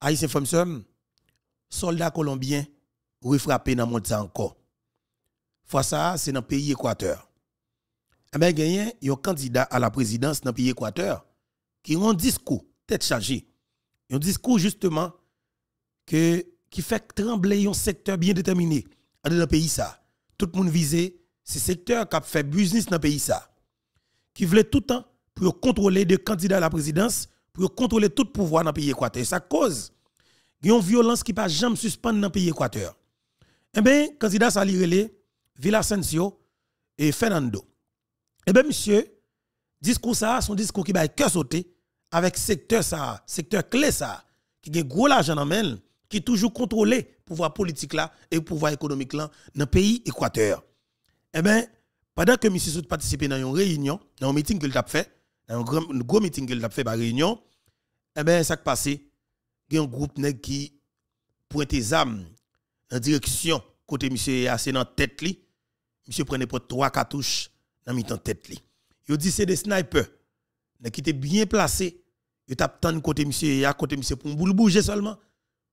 Haïtien Fomsom, soldats colombiens refrappés dans le monde encore. Fois ça, c'est dans le pays Équateur. Eh bien, il y a un candidat à la présidence dans le pays Équateur qui a un discours, tête chargée. Un discours justement que, qui fait trembler un secteur bien déterminé dans le pays. Ça. Tout le monde visait ce secteur qui a fait business dans le pays. Ça. Qui voulait tout le temps pour contrôler des candidats à la présidence, pour contrôler tout pouvoir dans le pays Équateur. Ça cause une violence qui ne pas jamais suspendre dans le pays Équateur. Eh bien, candidat Salirele, Villasencio et Fernando. Eh bien, monsieur, discours ça, son discours qui va cœur sauté avec secteur ça, secteur clé ça, qui a gros l'argent dans qui toujours contrôlé pouvoir politique là et pouvoir économique là dans le pays Équateur. Eh bien, pendant que monsieur a participé dans une réunion, dans un meeting qu'il a fait, un gros, meeting qu'il a fait par réunion, eh bien, ça qui passé, il y a un groupe qui pointe des armes en direction côté monsieur assez dans tête li. Monsieur prenait pour trois cartouches dans mi tête li. Yo dit c'est des snipers qui étaient bien placés. Yo tap tant côté monsieur à côté monsieur pour bouger seulement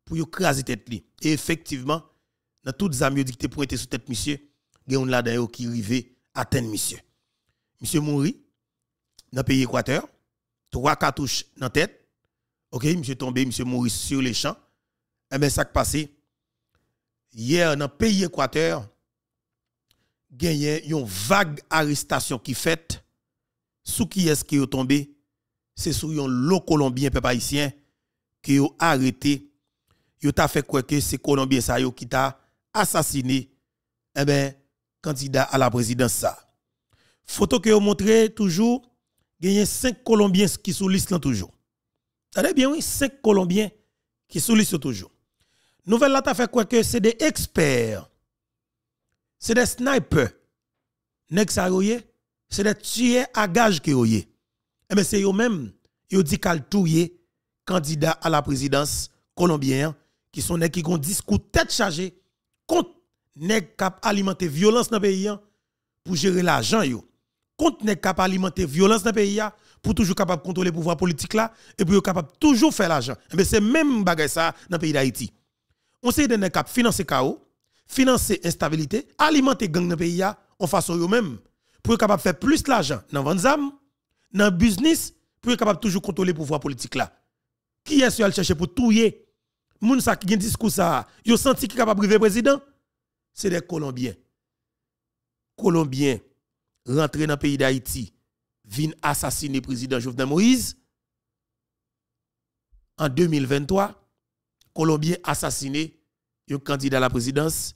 pour yo craser tête li. Et effectivement, dans toutes les amis qui étaient pointé sur tête monsieur, il y a là dedans qui arrivé atteindre monsieur. Monsieur mouri dans le pays Équateur, trois cartouches dans tête. OK, monsieur tombé, monsieur mouri sur les champs. Eh bien ça qui passé. Hier dans le pays Équateur, il y a une vague arrestation qui fait sous qui est-ce qui est tombé? C'est sur un lot colombien peuple qui ont arrêté. Yo t'a fait quoi que c'est colombien ça qui t'a assassiné. Eh ben candidat à la présidence photo que vous montré toujours y a cinq colombiens qui sont toujours ça bien oui cinq colombiens qui sont toujours nouvelle là fait quoi que c'est des experts c'est des snipers c'est des tueurs à gage qui yoye. Eh bien, c'est eux-mêmes, ils dit qu'al touye candidat à la présidence colombien qui sont qui ont discours tête chargée contre nèg cap alimenter violence dans le pays pour gérer l'argent. Contre nèg cap alimenter violence dans le pays pour toujours capable contrôler le pouvoir politique là et pour capable toujours faire l'argent. Eh bien, c'est même bagay ça dans le pays d'Haïti. On sait de nèg cap financer chaos, financer instabilité, alimenter gang dans le pays en façon eux même pour capable de faire plus d'argent dans vente dans le business, pour capable de toujours contrôler le pouvoir politique là. Qui est-ce qui chercher pour touiller? Moun sa qui a discours ça, yo senti qui capable de président? C'est des Colombiens. Colombiens rentrés dans le pays d'Haïti, viennent assassiner le président Jovenel Moïse. En 2023, Colombiens assassiné un candidat à la présidence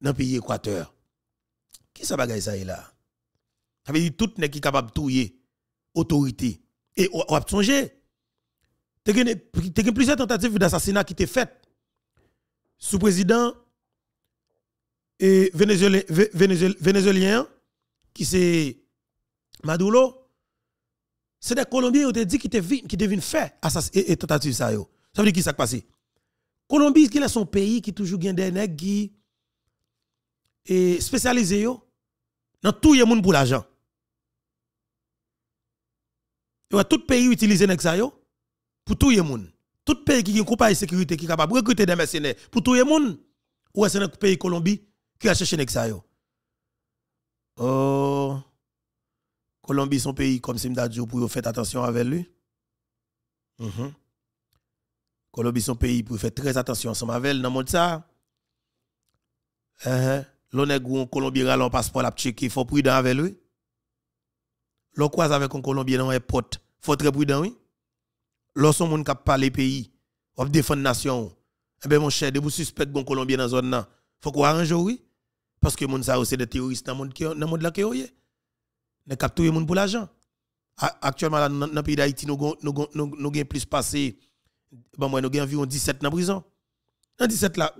dans le pays Équateur. Qui ça bagaille ça là ça veut dire tout n'est qui capable de touiller autorité. Et on a songé. Tu as plusieurs tentatives d'assassinat qui étaient faites sous président et vénézuélien qui c'est Maduro. C'est des Colombiens qui ont dit qu'ils deviennent faire et, tentative ça. Ça veut dire qui s'est passé? Colombie qui est son pays qui toujours gagne des qui est spécialisé dans tout le monde pour l'argent tout pays utilise pour tout le monde. Tout pays qui a une compagnie de sécurité qui est capable de recruter des mercenaires pour tout le monde. Ou est-ce que pays Colombie qui a cherché? Oh. Colombie son pays comme si m'da pour faire attention avec lui. Mm Colombie son pays pour faire très attention ensemble avec lui dans monde ça. Uh -huh. Colombie ralon passeport la checker, il faut prudent avec lui. L'on croise avec un Colombien dans airport, faut être prudent oui. Lorsqu'on moun k'ap parler pays, ou défendre nation, eh ben mon cher, de vous suspect bon Colombien dans zone là, faut qu'on arrange oui parce que moun ça c'est des terroristes dans monde dans monde là qui oyé. Ne capturer moun pour l'argent. Actuellement dans le pays d'Haïti nous nous nous gain plus passé bon nous gain environ 17 dans prison. Dans 17 là,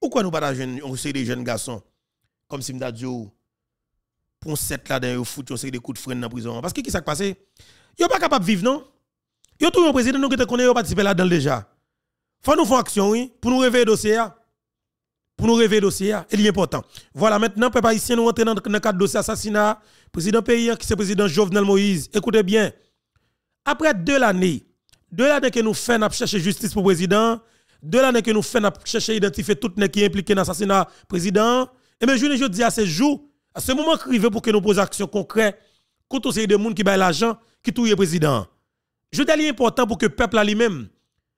pourquoi nous pas jeune jeunes garçons comme si m'da pour set là dans foot on des coups de frein dans prison parce que qui s'est passé? Yo pas capable de vivre non? Yo tout un président nous qui connaît yo participer là dedans déjà faut nous faire action oui pour nous réveiller dossier pour nous réveiller dossier il est important. Voilà maintenant peuple haïtien nous rentrer dans le cadre dossier assassinat. Président pays qui c'est président Jovenel Moïse. Écoutez bien. Après deux années De l'année que nous faisons chercher justice pour le président, de l'année que nous faisons chercher identifier tout les qui est impliqué dans l'assassinat président, et eh bien je dis à ce jour, à ce moment arrivé pour que nous posions action concrète contre ces de monde qui baillent l'argent qui touille le président. Je dis important pour que le peuple lui-même,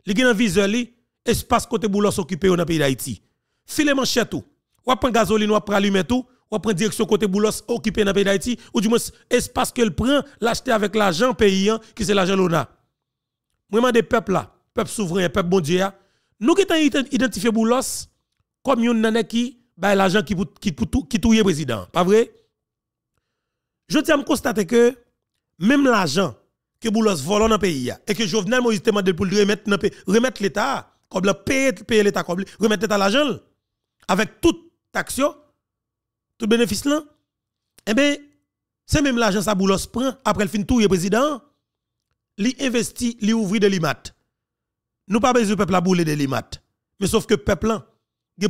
li gen visuel li, espace côté boulos occupé dans le pays d'Haïti. File manchette tout. Ou prend gasoline ou prend allumer tout, ou prend direction côté boulos occupé dans le pays d'Haïti ou du moins espace qu'elle prend l'acheter avec l'argent paysan qui c'est l'argent l'ONA. Moi des peuple là, peuple souverain, peuple bon Dieu, nous qui identifié boulos comme yon nane qui ba l'argent qui qui qui touye président, pas vrai? Je tiens à constater que même l'argent que Boulos vole dans le pays et que Jovenel Moïse demande pour remettre remettre l'État comme le payer l'État comme remettre l'État l'argent avec toute taxe tout bénéfice là eh bien c'est même l'argent ça Boulos prend après le fin tout le président li investi li ouvri de limat. Nous pas besoin peuple à bouler de limat. Mais sauf que peuple là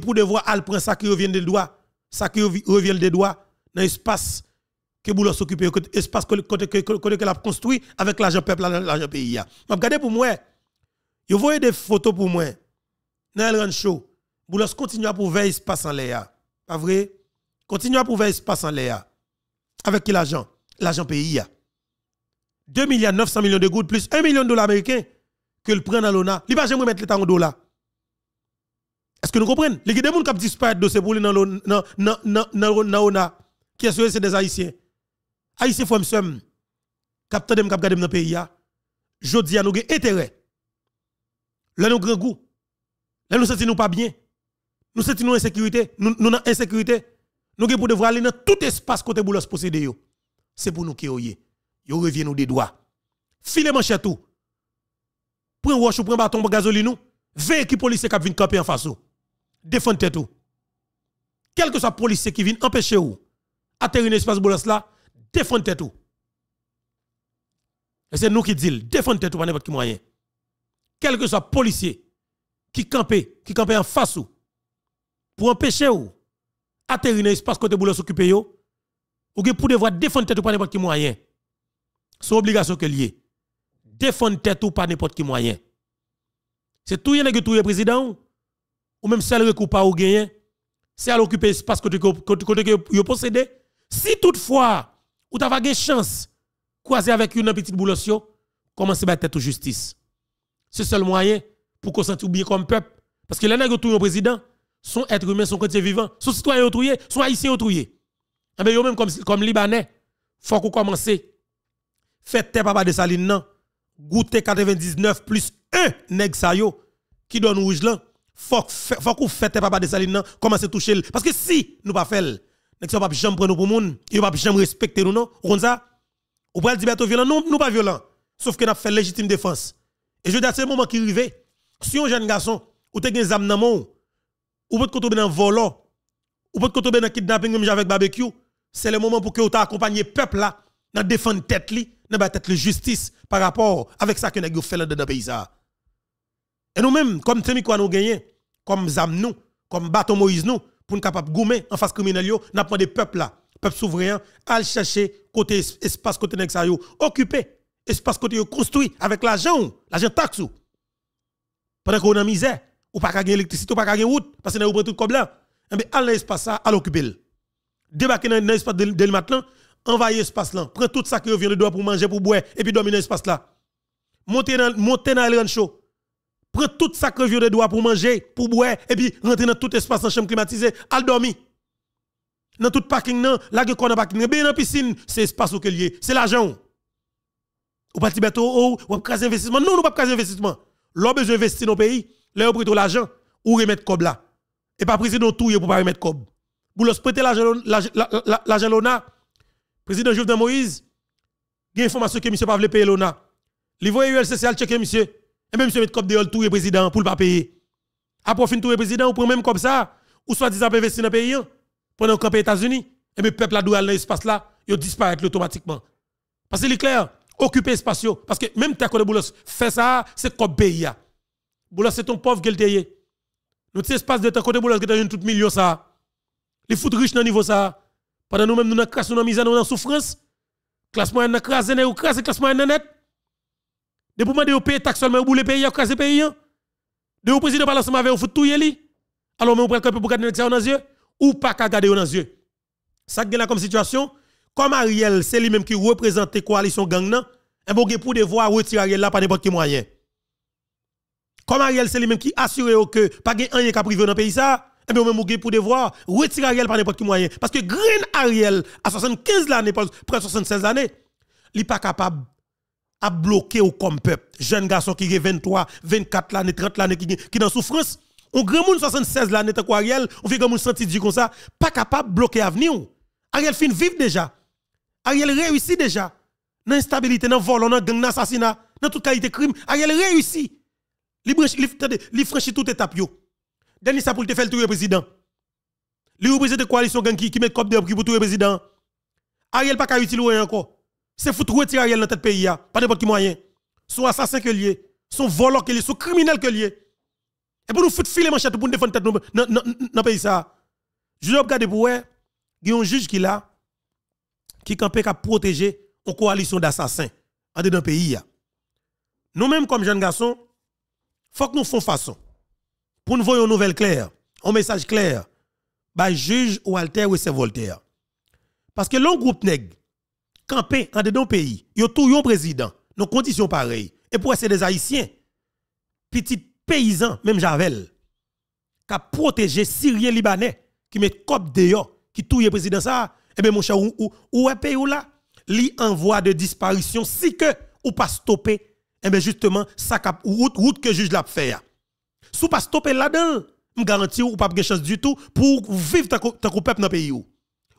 pour devoir al prend ça qui revient des doigts ça qui revient des doigts dans l'espace que Boulos s'occupe espace côté qu'elle a construit avec l'argent peuple l'argent pays. Regardez pour moi. Vous voyez des photos pour moi dans le show Boulos continue à pouvoir espace en l'air. Pas vrai? Continue à pouvoir espace en l'air. Avec qui l'argent? L'argent pays 2 milliards 900 millions de gouttes plus 1 million de dollars américains que le prend dans l'ONA il va mettre l'état en dollars. Est-ce que nous comprenons? Les gens qui disparu de pour dans l'ONA qui est c'est des haïtiens? Haïtien faut m'sem capteur dem kap gade dans pays ya. Jodi a nous intérêt. Là nous grand goût. Là nous senti nous pas bien. Nous senti nous insécurité, nous nous insécurité. Nous pour devoir aller dans tout espace côté boulos posséder yo. C'est pour nous qui oyé. Yo revient nous des doigts. File manchette tout. Prends roche ou prends bâton pour gasoline nous. Veille qui policier qui vient camper en face ou. Défendre tout. Quel que soit policier qui vient empêcher ou atterrir dans l'espace boulos là, défendre tout. Et c'est nous qui disons, défendre tout par n'importe quel moyen. Quel que soit policier qui campe, qui campe en face pour empêcher ou, atterrir dans l'espace côté boulot s'occuper yo, ou pour devoir défendre tout par n'importe quel moyen. C'est obligation que lié. Défendre tout par n'importe quel moyen. C'est tout y que tout président ou? Même celle recours pas ou gagner, c'est à l'occuper espace côté côté que possédé. Si toutefois ou t'as une chance croiser avec une petite boulot commencer à tête justice. C'est seul moyen pour qu'on sente bien comme peuple. Parce que les nègres tout président sont êtres humains, sont chrétiens vivants, sont citoyens autruyés, sont haïtiens autruyés. Eh bien, même comme, comme Libanais, faut qu'on commence. Faites tes papa de saline, non. Goûtez 99 plus 1 nèg sa yo, qui donne rouge là. Faut, qu'on faites tes papa de saline, non. Commencez toucher. Parce que si nous pas fait Nek ça pas jamais prendre pour moun, il pas jamais respecter nous non. On ça? Ou pas dire violent non, nous pas violent. Sauf que n'a fait légitime défense. Et je dis à ce moment qui arrive, si un jeune garçon ou te gen zam nan ou peut tomber dans volant. Ou peut tomber dans kidnapping même avec barbecue, c'est le moment pour que vous accompagner peuple là dans défendre tête li, dans tête justice par rapport avec ça que nous fait dans le pays. Et nous même comme temi quoi nous gagner comme zam nous, comme bâton Moïse nous pour nous capable goumer en face criminel yo n'a pas des peuples là peuple souverain à chercher côté espace côté nèg occupé espace côté construit avec l'argent l'argent taxe pendant qu'on a misère ou pas gagner électricité ou pas gagner route parce que nous prend tout comme là eh bien à l'espace ça à l'occuper débarquer dans l'espace de, de maintenant envahir l'espace là prend tout ça qui revient de doigt pour manger pour boire et puis dormir dans l'espace là monter dans monter dans le show prend tout ça que de doigts pour manger, pour boire, et puis rentrer dans tout espace en chambre climatisée, al dormir. Dans tout parking, non, là que qu'on a parking, bien dans piscine, c'est espace où lié, c'est l'argent. Ou pas tibeto, ou, ou pas investissement. Non, nous pas investissement. L'on besoin d'investir dans le pays, là, on l'argent, ou remettre cob là. Et pas président tout pour pas remettre cob. Pour leur prêter l'argent, l'ONA, président Jovenel Moïse, il y a une information que monsieur pas veut payer l'ONA. Il voit ULCC checker monsieur. Et même si vous mettez de tout président pour ne pas payer. Après, fin tout président, ou pour même comme ça, ou soit disant investir dans le pays, pendant qu'on paye États-Unis, et le peuple a doué dans l'espace là, il disparaît automatiquement. Parce que c'est clair, occuper l'espace. Parce que même si de Boulos fait ça, c'est comme pays. Boulos, c'est ton pauvre qui Notre espace de côté Boulos qui est tout million ça. Les foot riches dans niveau ça. Pendant nous même nous avons misère, nous en souffrance. Classe moyenne, nous crasé, nous avons classe moyenne net. De pour demander au pays taxe seulement pour les pays, à craser pays. hein. De au président ensemble avec vous tout li. Alors mais on prend pour garder ça dans les yeux ou pas qu'à garder dans les yeux. Ça qui là comme situation, comme Ariel, c'est lui même qui représente la coalition gang et bon pour devoir retirer Ariel là par n'importe quel moyen. Comme Ariel, c'est lui même qui assure que pas de rien qui privé dans le pays ça, et bien même pour devoir retirer Ariel par n'importe quel moyen. Parce que Green Ariel, à 75 années, près 76 années, il n'est pas capable à bloquer au comme peuple. Jeune garçon qui a 23, 24 l'année, 30 l'année qui qui dans souffrance. On grand monde 76 l'année tant Ariel, on fait grand monde senti dit comme ça, pas capable de bloquer l'avenir. Ariel fin vivre déjà. Ariel réussit déjà. Dans l'instabilité, dans le vol, dans le gang, dans l'assassinat, dans toute qualité de crime, Ariel réussit. Il franchit toute étape. Dernier ça pour te faire le tour président. Li représente coalition gang qui qui met cop de pour tout le président. Ariel pas qu'à utiliser encore. C'est foutre retirer Ariel dans tête pays pas n'importe quel moyen. Son assassin que lié, son voleur que lié, son criminel que lié. Et pour nous foutre filer manchette pour nous défendre dans dans pays ça. Je vais regarder pour il y a un juge qui là qui campé qu'à protéger une coalition d'assassins en dedans pays ya. Nous mêmes comme jeunes garçons, faut que nous fassions façon pour nous voir une nouvelle claire, un message clair, bah juge ou alter ou c'est Voltaire. Parce que l'on groupe nèg campé en dedans pays, yo tout yon président, nos conditions pareilles. Et pour c'est des haïtiens, petits paysans, même Javel, qui a protégé Syriens libanais qui met cop dehors, qui touye président ça, et bien mon cher ou ou pays ou là, li envoie de disparition si que ou pas stopper, et bien justement ça cap route route que juge l'a faire. Sou pas stopper là-dedans, me garantis ou pas de chance du tout pour vivre ta ta peuple dans pays ou.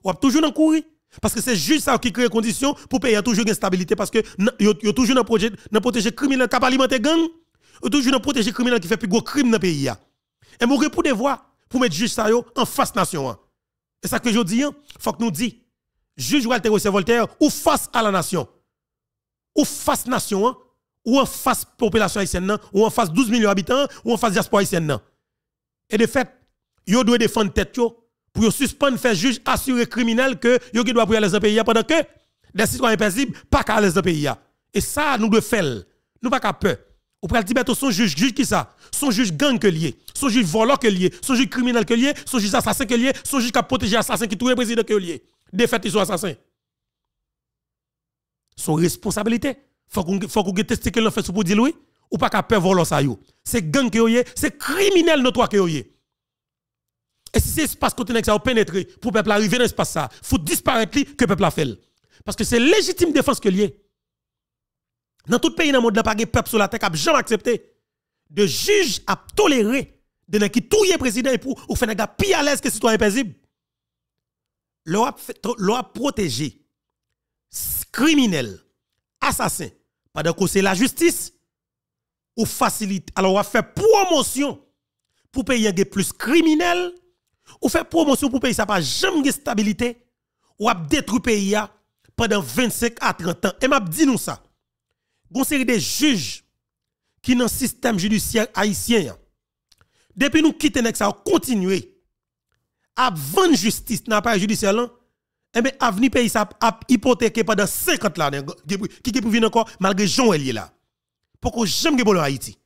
Ou toujours dans courir parce que c'est juste ça qui crée conditions pour payer toujours une stabilité parce que yo toujours dans projet dans protéger criminel qui alimenter gang, yo toujours dans protéger criminel qui fait plus gros crime dans le pays Et mon pour devoir pour mettre juste ça en face nation. Et ça que je dis, faut que nous dit juge Walter Voltaire ou face à la nation. Ou face nation ou en face population haïtienne ou en face 12 millions d'habitants ou en face diaspora haïtienne Et de fait, yo doit défendre tête pour suspendre faire juge assuré criminel que yo qui doit pour dans pays pendant que des citoyens paisibles pas qu'à dans pays et ça nous devons faire. Nous pas qu'à peur. Ou pral dire son juge juge qui ça? Son juge gang que lié. Son juge voleur que lié. Son juge criminel que lié. Son juge assassin que lié. Son juge qui a protégé assassin qui tout président que lié. De fait ils sont assassins. Son responsabilité faut qu'on teste que l'on fait pour dire oui ou pas qu'à peur voler ça c'est gang que c'est criminel notoire que et si c'est espace côté ça a pénétré pour peuple arriver dans l'espace ça, faut disparaître que peuple a fait. Parce que c'est légitime défense que lié. Dans tout pays le monde, il n'y a pas de peuple sur la terre qui n'a jamais accepté de juge à tolérer de qui tout est président pour ou faire pire à l'aise que citoyen paisible. L'on a protégé criminel, assassin, pendant que c'est la justice. Ou facilite. Alors on fait promotion pour payer plus criminel ou fait promotion pour pays ça pas jamais stabilité. Ou a détruit pays pendant 25 à 30 ans. Et m'a dit nous ça. Une série de juges qui dans le système judiciaire haïtien depuis nous quitter ça continuer à vendre justice dans pas judiciaire et bien avenir pays a hypothéqué pendant 50 ans qui qui venir encore malgré Jean est là. Pourquoi jamais de Haïti?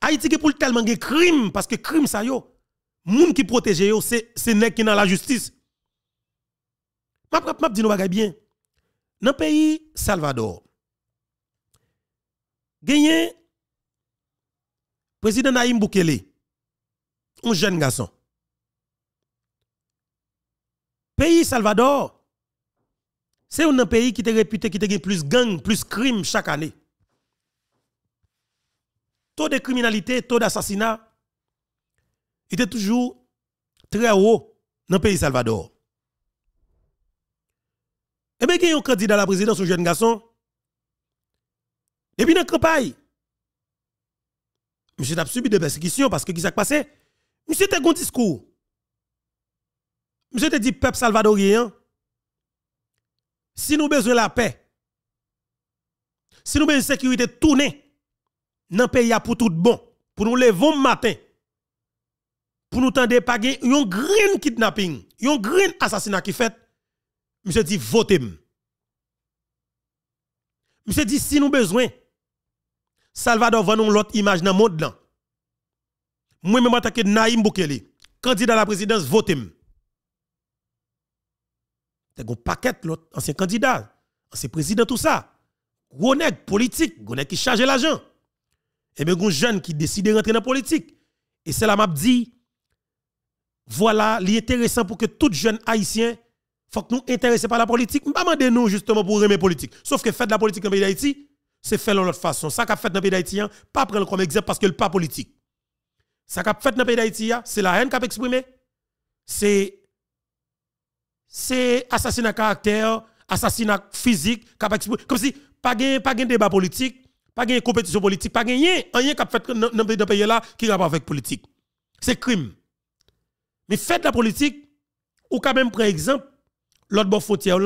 Haïti qui pour tellement de crime parce que crime ça yo moun qui protège yo c'est c'est nèg qui dans la justice. M'a m'a dit nous bagay bien. Dans pays Salvador gagné président Naïm Boukele un jeune garçon pays Salvador c'est un pays qui est réputé qui a plus gang plus crime chaque année taux de criminalité taux d'assassinat était toujours très haut dans le pays Salvador. Et eh bien, il y a un candidat à la présidence, un jeune garçon. Et puis, dans la campagne, monsieur a subi de persécutions parce que qui s'est passé? Monsieur a un discours. Monsieur a dit, peuple salvadorien, si nous besoin la paix, si nous besoin de sécurité tournée dans le pays pour tout bon, pour nous lever matin, pour nous tendre pas un grand kidnapping, un grand assassinat qui fait, monsieur dit votez. Monsieur dit si nous besoin Salvador vend nous l'autre image dans le monde là. Moi même en Naïm Boukele, candidat à la présidence, votez. T'as un paquet l'autre ancien candidat, ancien président tout ça. Gros politique, gros qui charge l'argent. Et bien un jeune qui décide de rentrer dans la politique. Et c'est là m'a dit voilà, l'intéressant pour que tout jeune haïtien faut que nous intéressés par la politique, pas demander nous justement pour aimer politique. Sauf que faire de la politique dans le pays d'Haïti, c'est faire de l'autre façon. Ça qu'a fait dans le pays d'Haïti, hein, pas prendre comme exemple parce que le pas politique. Ça qu'a fait dans le pays d'Haïti, hein, c'est la haine qu'a exprimé. C'est c'est assassinat caractère, assassinat physique comme si pas gain débat politique, pas gain compétition politique, pas gain rien qu'a fait dans le pays là qui rapport avec politique. C'est crime. Mais faites la politique ou quand même par exemple l'autre bon frontière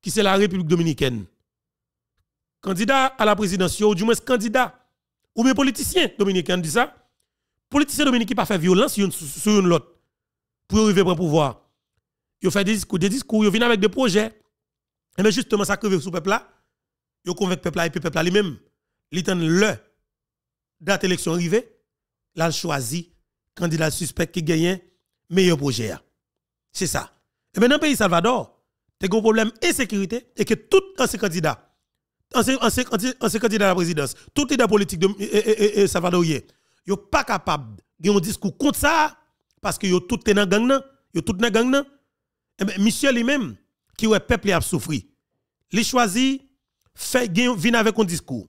qui c'est la République dominicaine. Candidat à la présidence ou du moins candidat ou bien politicien dominicain dit ça. Politicien dominicain pas fait violence sur une, sur une autre pour arriver au pouvoir. Il fait des discours, des discours, il vient avec des projets. Et bien justement ça crève sous peuple là. Il convainc peuple là et puis peuple là lui-même, il le date élection arrivée, là choisi candidat suspect qui gagne meilleur projet. C'est ça. Et le pays Salvador, tu as un problème d'insécurité et que tout ancien candidat, ancien, candidat à la présidence, tout leader politique de et, salvadorien, ils pas capable de un discours contre ça parce que yo tout dans gang yo tout dans gang Et bien monsieur lui-même qui ouais peuple a souffert. Il choisi fait venir avec un discours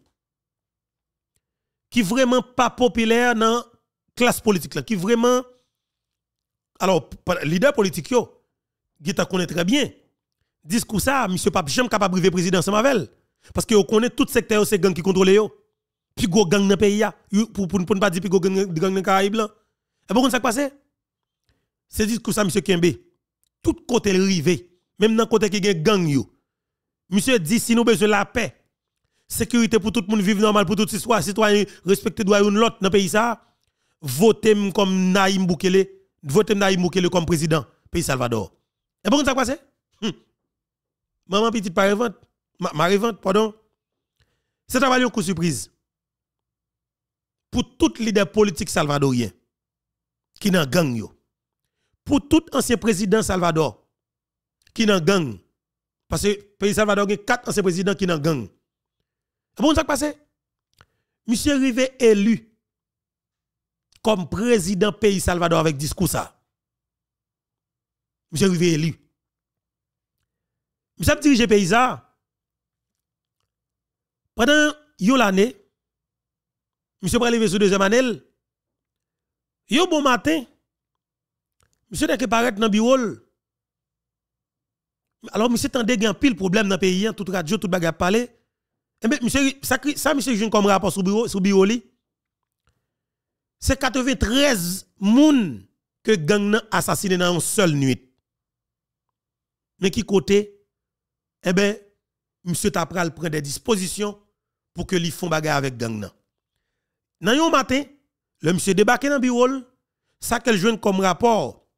qui vraiment pas populaire dans la classe politique là, qui vraiment alors, leader politique, yo, qui connaît très bien. Discours ça, monsieur pas jamais capable de président avec Parce que vous connaît tout secteur ces gangs qui contrôlent yo. Puis go gang dans le pays pour pour ne pas dire puis go gang gang dans Caraïbes là. Et pourquoi ça passe C'est discours ça monsieur Kembe. Tout côté rivé, même dans côté qui gagne gang. Monsieur dit si nous besoin la paix, sécurité pour tout le monde vivre normal pour tout citoyen respecter droit de l'autre dans le pays ça, votez comme Naïm Boukele voter Naïm Moukele comme président pays Salvador. Et pourquoi ça passe? Hum. Maman petite pas revente, ma, revente, pardon. C'est un coup surprise. Pour tout leader politique salvadorien qui n'a gang. Pour tout ancien président Salvador qui n'a gang. Parce que pays Salvador a quatre anciens présidents qui n'a gang. Et pourquoi ça passe? Monsieur Rivé élu comme président pays Salvador avec discours ça. Monsieur arrivé élu. Monsieur a dirigé pays ça. Pendant une l'année, monsieur lever sur deuxième année. Yo bon matin. Monsieur n'est que paraître dans le bureau. Alors monsieur tendait un pile problème dans le pays, hein, tout radio, tout bagarre parler. Eh bien, monsieur, ça, ça monsieur joue comme rapport sur bureau, sur bureau c'est 93 moun que gang a assassiné dans une seule nuit. Mais qui côté? Eh ben monsieur Tapral prend des dispositions pour que les font bagarre avec gang nan. Dans un matin, le monsieur débarqué dans le bureau, ça qu'elle joue comme rapport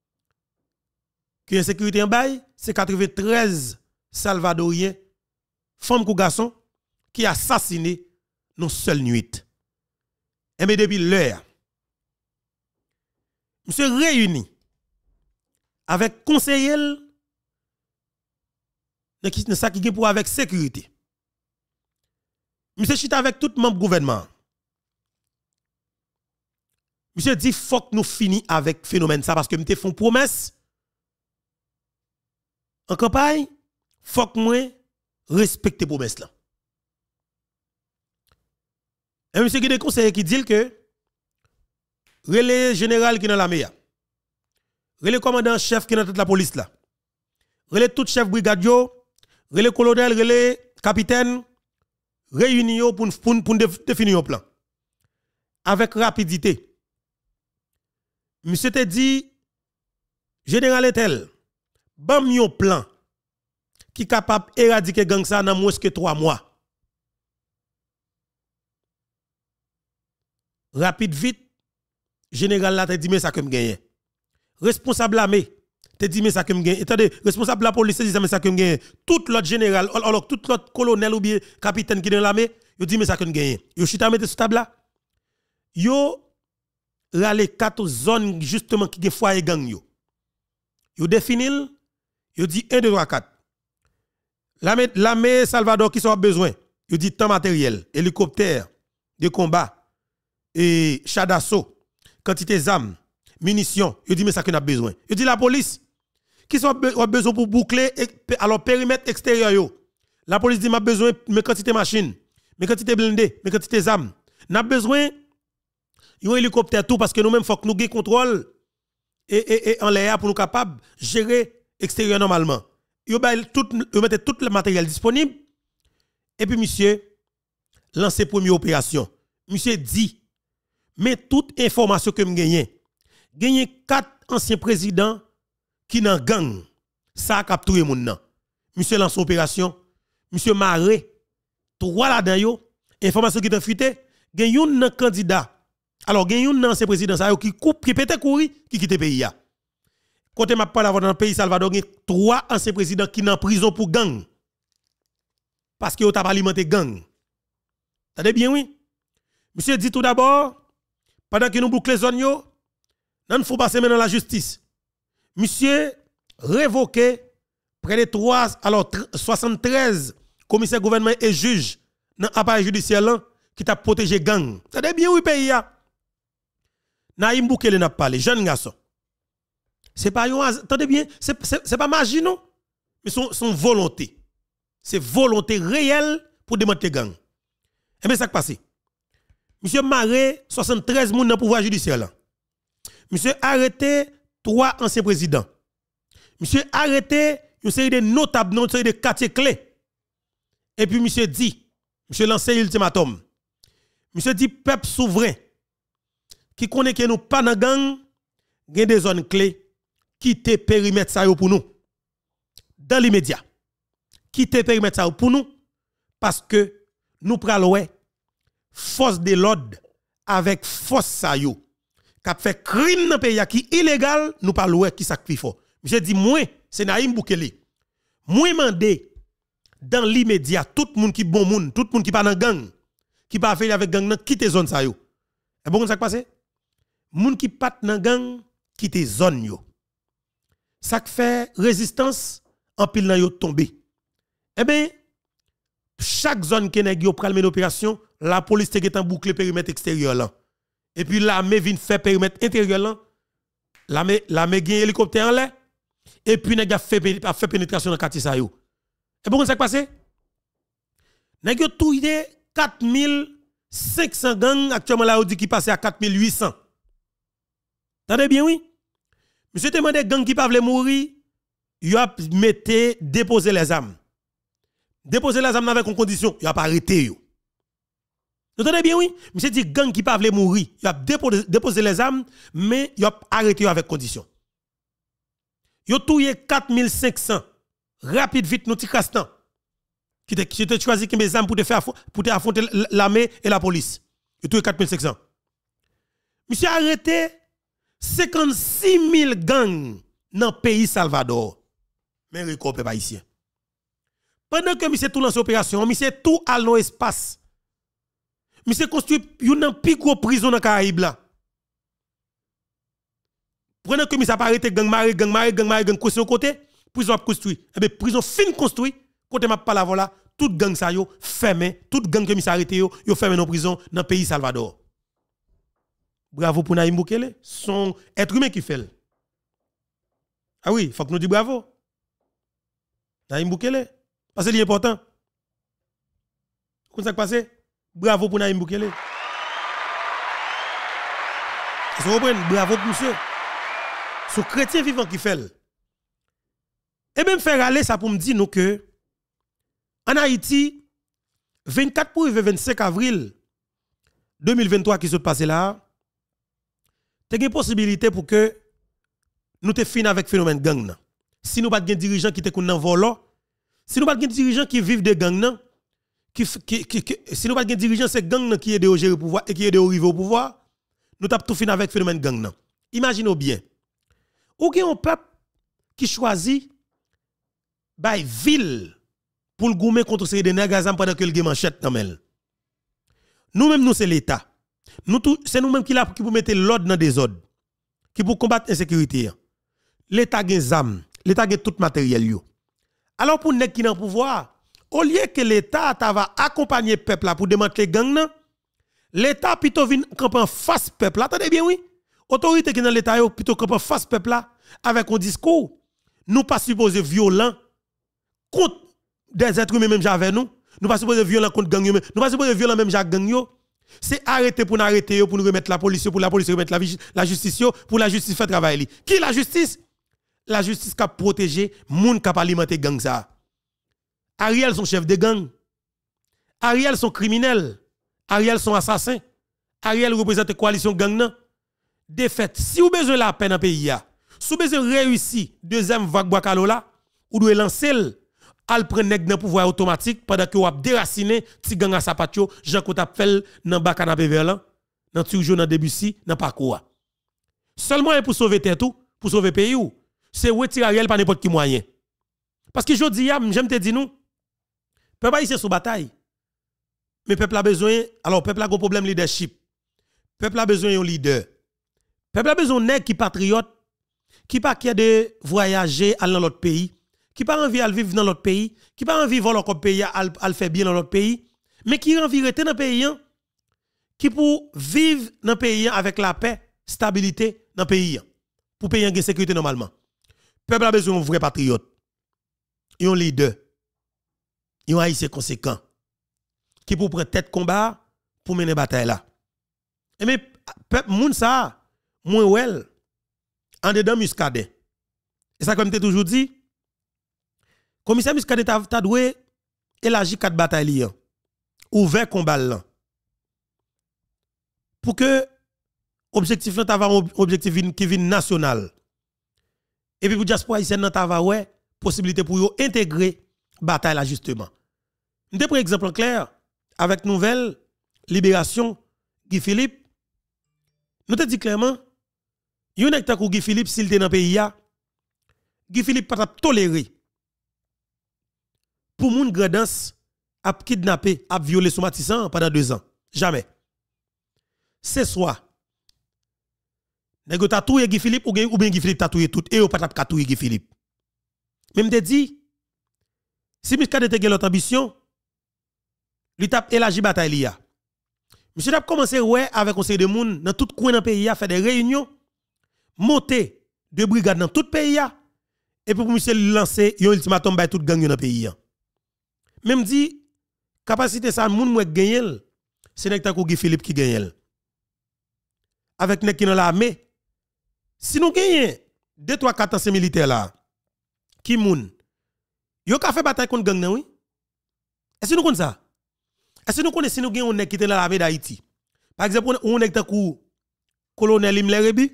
que l'insécurité en bail, c'est 93 Salvadoriens, femmes ou garçons, qui assassiné une seule nuit. Et eh bien depuis l'heure, Monsieur réuni avec conseiller dans ça qui pour avec sécurité. Monsieur chita avec tout membre gouvernement. Monsieur dit faut que nous finissions avec phénomène ça parce que nous font promesse en campagne, faut que moi respecte promesse là. Et monsieur qui des qui dit que relais général qui est dans la meilleure. Relais commandant chef qui est dans la police là. Relais tout chef brigade relais colonel, relais capitaine, réunion pour pour, pour définir un plan. Avec rapidité. Monsieur te dit général Etel, bam un plan qui capable d'éradiquer gang ça dans moins que trois mois. Rapide vite général là t'a dit mais ça que me gagné. Responsable l'armée te dit mais ça que m'gagne. Attendez, responsable la police te dit mais ça que m'gagne. Tout l'autre général, alors tout l'autre colonel ou bien capitaine qui dans l'armée, yo dit mais ça que m'gagne. Yo chita mette sur table là. Yo rale quatre zones justement qui gen foyer gang yo. Yo définil, yo dit 1 2 3 4. L'armée Salvador qui sont besoin, yo dit temps matériel, hélicoptère de combat et char d'assaut, quantité d'armes, munitions, yo dit mais ça que a besoin. Yo dit la police qui sont besoin pour boucler alors périmètre extérieur. La police dit m'a besoin mes quantité machines, mes quantité blindées, mes quantité d'armes. N'a besoin un hélicoptère tout parce que nous-mêmes faut que nous ayons contrôle et, en l'air pour nous capables gérer extérieur normalement. Yo mettez tout le matériel disponible et puis monsieur lancer première opération. Monsieur dit mais toute information que me gagne gagné quatre anciens présidents qui dans gang ça a capturé mon nan. Monsieur lance opération, monsieur Maré trois là-dedans yo information qui t'a fuité, gagne un candidat alors, a un ancien président qui coupe, qui peut courir, qui quitte le pays. Côté m'a parlé dans le pays Salvador, il y a trois anciens présidents qui sont en prison pour gang. Parce qu'ils ont alimenté gang. T'as bien, oui? Monsieur dit tout d'abord, pendant que nous bouclons les zones, nous faut passer maintenant la justice. Monsieur révoqué près de 3, alors 73 commissaires gouvernement et juges dans l'appareil judiciaire qui t'a protégé gang. T'as bien, oui, pays. Naïm Boukele n'a parlé, jeune garçon. C'est pas attendez bien, c'est pas magie non, mais son, son volonté. C'est volonté réelle pour démanteler gang. Et eh bien ça qui passe. Monsieur Maré, 73 moun dans le pouvoir judiciaire. Monsieur arrêté trois anciens présidents. Monsieur arrêté une série de notables, une série de quartiers clés. Et puis monsieur dit, monsieur lancé ultimatum. Monsieur dit peuple souverain qui connaît que nous pas dans gang, il des zones clés qui te périmètre ça pour nous. Dans l'immédiat. Qui te périmètre ça pour nous parce que nous prenons force de l'ordre avec force ça yo qui fait crime dans pays qui illégal nous parlons qui sacrifie. Je dis moi c'est Naïm Boukele. Moi mandé dans l'immédiat tout le monde qui bon monde, tout le monde qui pas dans gang, qui pas faire avec gang quitte zone ça yo. Et bon ça passe? Moun qui pat nan gang quitte zone yo. Ça fait résistance en pile nan yo tomber. Eh bien, chaque zone qui nèg yo pral opération, la police te en boucler périmètre extérieur là. Et puis l'armée vient faire périmètre intérieur là. L'armée l'armée gen hélicoptère en l'air et puis nèg a fait pénétration dans quartier ça yo. Et bon ça passé? Nèg yo touye 4500 gangs actuellement là dit qui passe à 4800. Tendez bien, oui? Monsieur demandé gang qui pas mourir, il a metté déposer les âmes. Déposer les âmes avec une condition, il a pas arrêté yo. Vous entendez bien, oui? Monsieur dit gang qui pas mourir, il a déposé les âmes, mais il a arrêté avec condition. A touye 4500. Rapide, vite, nous castan. Qui te choisi que mes âmes pour te te affronter l'armée et la police. A touye 4500. Monsieur arrêté 56 000 gangs dans le pays Salvador. Mais record pas ici. Pendant que monsieur tout dans opération, monsieur tout à l'espace. Monsieur construit une plus prison dans Caraïbes. Pendant que monsieur arrêté gang maré, gang maré, gang maré, gang question côté, prison construit. Eh bien, prison fin construit, côté m'a pas la voilà, tout gang ça yo fermé, tout gang que monsieur arrêté yo, yo fermé dans prison dans le pays Salvador. Bravo pour Naïm Boukele. Son être humain qui fait. Ah oui, il faut que nous disions bravo. Naïm Boukele. Parce que c'est important. Comment ça passe? Bravo pour Naïm Boukele. Vous comprenez? Bravo pour monsieur. Ce chrétien vivant qui fait. Et même faire aller ça pour me dire que en Haïti, 24 pour 25 avril 2023 qui se passe là, y a une possibilité pour que nous te fin avec le phénomène gang. Si nous pas de dirigeants qui te dans volant, si nous pas de dirigeants qui vivent de gang, qui, qui, qui, si nous pas de dirigeants c'est gang qui est au gérer pouvoir et qui est arriver au pouvoir, nous tap tout avec le phénomène gang. Imaginez bien. Ou gen un peuple qui choisit bay ville pour le goumer contre ces de nègres pendant que le manchette dans Nous même nous c'est l'état. Nous c'est nous même qui qui pour l'ordre dans des ordres. Qui pour combattre l'insécurité. L'état gen zam, l'état gen tout matériel. Alors pour nèg qui dans pouvoir, au lieu que l'état va accompagner peuple là pour démanteler gang l'état plutôt vient camper face peuple. Attendez bien oui. Autorité qui dans l'état plutôt camper face peuple avec un discours nous pas supposé violent contre des êtres humains même avec nous. Nous pas supposé violent contre gang nous pas supposé violent même avec gang. C'est arrêter pour arrêter pour nous remettre la police pour la police remettre la, justice pour la justice faire travail Qui la justice? La justice qui a protégé moun qui a alimenté gang ça. Ariel son chef de gang. Ariel son criminel. Ariel son assassin. Ariel représente coalition gang nan. De si vous avez besoin de la paix dans le pays, si vous avez besoin de réussir deuxième vague Boakalo là, vous devez lancer al prendre nèg dans pouvoir automatique pendant que avez déraciné ti gang à sapatio, Jean ko t'a fait dans bas canapé vert là, dans toujours dans Debussy, dans parcours. Seulement pour sauver tout, pour sauver pays ou, c'est retirer Ariel par n'importe qui moyen. Parce que je dis, j'aime te dire nous, peuple haïtien sous bataille. Mais peuple a besoin, alors peuple a un problème leadership. Peuple a besoin d'un leader. Peuple a besoin d'un qui patriote, qui pas qui de voyager dans l'autre pays, qui pas envie de vivre dans l'autre pays, qui pas envie de voler l'autre pays, à faire bien dans l'autre pays, mais qui envie de rester dans le pays, hein, qui pour vivre dans le pays avec la paix, stabilité dans le pays, pour payer une sécurité normalement. Peuple a besoin d'un vrai patriote, un leader yon haïtien conséquent qui pour prendre tête combat pour mener bataille là. Et mais peuple moun ça moins well en dedans muscadet. Et ça comme tu toujours dit commissaire muscadet ta doué élargi quatre batailles ouvert combat là. Pour que objectif là un objectif qui vient national. Et puis pour diaspora haïtienne t'a ouais possibilité pour intégrer bataille là justement. Nous pris exemple clair avec nouvelle libération Guy Philippe. Nous te dit clairement, yon takou Guy Philippe s'il était dans pays Guy Philippe pas toléré pour moun gradance a kidnappé, a violé son matissant pendant deux ans. Jamais. C'est soit Nego tatouye Guy Philippe ou bien Guy Philippe tatouye tout et ou pas tap Guy Philippe. Même te dit si Miskade te gen l'autre ambition, lui tap élargi bataille li Monsieur tap commencé ouais avec conseil de monde dans tout coin dans pays a fait des réunions, monter de brigades dans tout pays et puis pour monsieur lancer un ultimatum bay tout gang dans pays Même dit capacité ça moun mwen gagner c'est nek ta Guy Philippe qui gagne. Avec nek qui dans l'armée. Si nous gagnons 2 3 4 anciens militaires là qui moun Yo ka fait bataille contre gang oui? Est-ce que nous connaissons ça? Est-ce que nous connaissons si nous avons un qui était dans l'armée d'Haïti? Par exemple, on est un colonel Imler Rebi,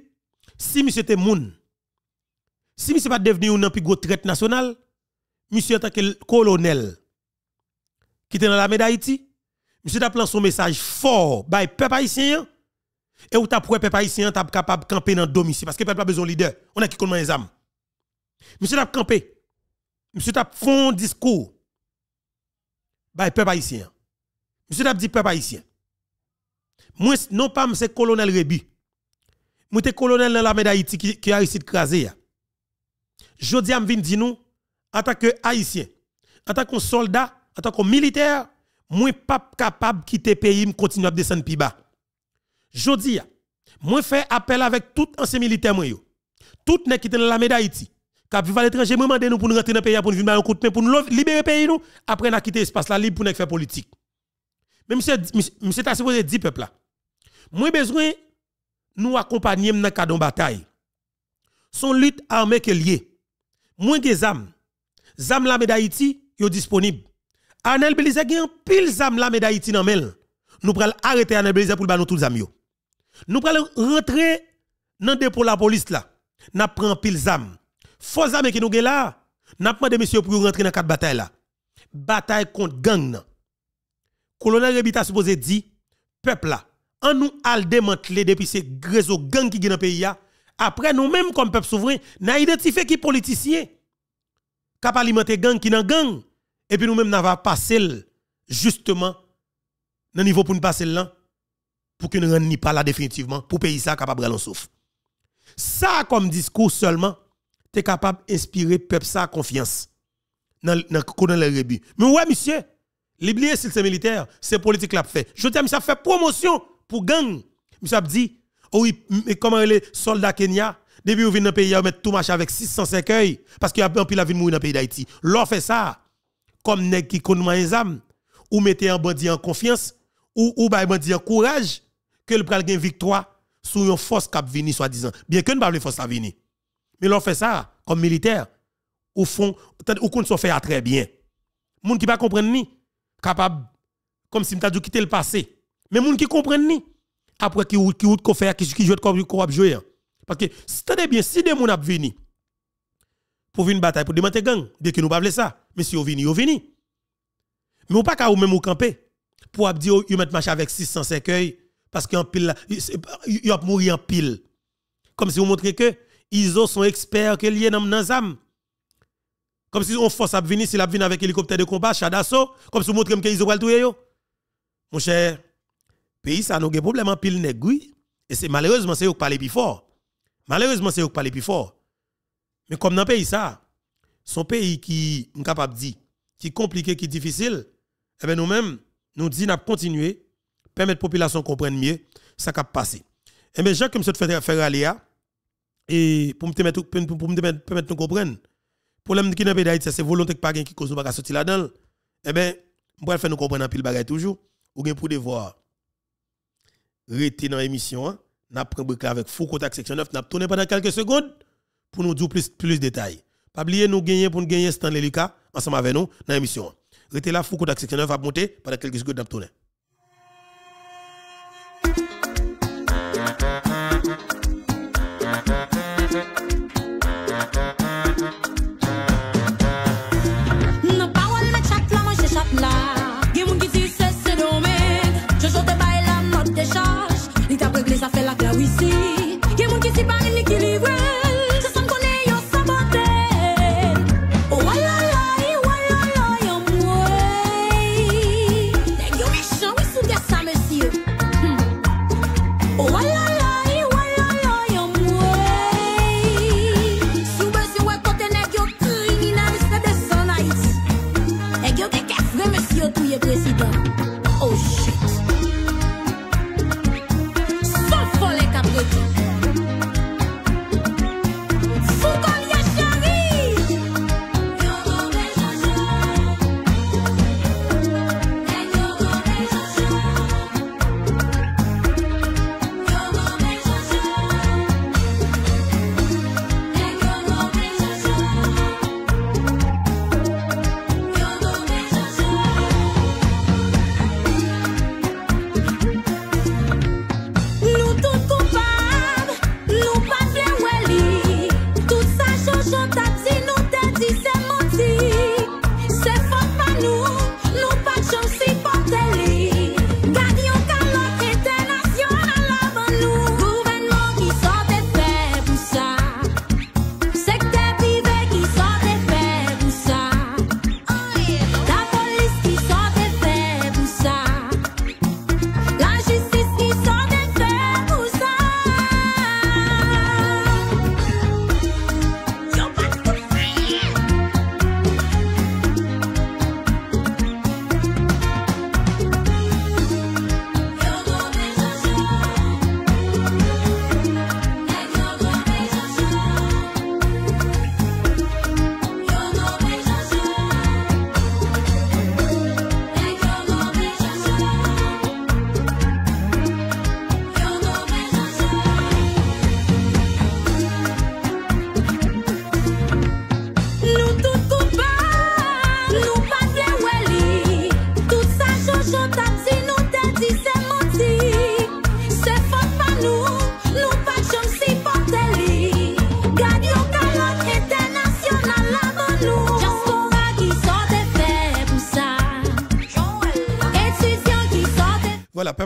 si monsieur était moun, si monsieur pas devenu un plus gros traite national, monsieur tant que colonel qui était dans l'armée d'Haïti, monsieur t'a son message fort by peuple haïtien et ou t'a pour peuple haïtien t'a capable de camper dans le domicile parce que peuple pas besoin de leader. On a qui connaît les âmes. Monsieur t'a campé Monsieur t'a un discours. Bah, peuple haïtien. Monsieur t'a dit peuple haïtien. Moi, non pas c'est colonel Rebi. Moi, c'est colonel dans l'armée d'Haïti qui, qui a réussi de craser. Je dis à dire nous, en tant que haïtien, en tant que soldat, en tant que militaire, moi, pas capable de quitter le pays, me continuer à descendre plus bas. Je dis, moi, fais appel avec tout ancien militaire, moi, tout ne qui dans l'armée d'Haïti Kap vivre à l'étranger, moi demande nous pour nous rentrer dans le pays pour nous vivre un coup de main pour nous libérer le pays nous après nous quitter l'espace libre pour nous faire politique. Mais monsieur monsieur t'a supposé dire peuple là. Moi besoin nous accompagner dans cadre de bataille. Son lutte armée que lié. Moi des zam. Zam la d'Haïti yo disponible. Anel Belize gen pile zam la d'Haïti dans mel. Nous pral arrêter Anel Belize pour ba nous tout zam yo. Nous pral rentrer dans dépôt la police là. N'a prend pile zam Faux amis qui nous sont là, n'a pas de monsieur pour rentrer dans quatre batailles là. Bataille contre gang Colonel Rebita supposé dit peuple là, en nous al démanteler depuis ces réseaux gang qui dans le pays Après, nous-mêmes, comme peuple souverain, avons identifié qui politicien qui a alimenté gang qui dans gang. Et puis nous-mêmes, nous avons passé justement dans niveau pour nous passer là pour que nous ne pas là définitivement pour payer ça capable de souffle. Ça comme discours seulement tu es capable d'inspirer peuple ça confiance dans dans le rébut. Mais ouais monsieur, l'oublier c'est militaire, c'est politique l'a fait. Je t'aime ça fait promotion pour gang. Monsieur a dit oh oui, mais comment les soldats Kenya depuis vous venez dans le pays, vous mettez tout marché avec 600 cercueils parce qu'il y a un pile la vie de mourir dans le pays d'Haïti. L'on fait ça comme nèg qui connaît les âmes ou mettez un bandit en confiance ou ou ba bandit en courage que le pral gain victoire sur une force qui vini soi-disant. Bien que ne pas les force à venir. Mais l'on fait ça comme militaire au fond ou qu'on se fait très bien. Moun qui pas comprendre ni capable comme si m'ta dit quitter le passé. Mais moun qui comprennent ni après qui qui ou ko faire qui qui joue comme ko jouer. Parce que c'est bien si des moun a vini pour une bataille pour démanteler gang, dès que nous pas ça, mais si vous vini, vous vini. Mais ou pas ka ou même ou camper pour dire yo mettre marche avec 600 cercueils parce qu'en pile il a mourir en pile. Comme si vous montrez que ils sont experts que lié dans nos Comme si on force à venir, si la venir avec hélicoptère de combat, chadasso, comme si vous montrez que ont tout yo. Mon cher, pays ça nous a problème en pile nèg et c'est malheureusement c'est eux qui parlent plus fort. Malheureusement c'est eux qui parlent plus fort. Mais comme dans le pays ça, son pays qui est capable de dire, qui est compliqué, qui est difficile, eh bien nous-mêmes, nous disons, nous continuer, permettre la population de comprendre mieux ça qui passé. Eh bien, Jacques, comme ça, fait faire aller et pour me permettre me de comprendre, le problème qui est dans le c'est volonté que pas qui cause pas sortir là-dedans. Eh bien, va faire nous comprendre un pile bagage toujours, ou bien pour devoir rester dans l'émission, hein, n'a avec Foucault Contact section 9, n'a tourné pendant quelques secondes pour nous dire plus, plus de détails. Pas oublier nous gagner pour nous gagner Stanley Lucas ensemble avec nous dans l'émission. Restez là, Foucault section 9 va monter pendant quelques secondes tourner.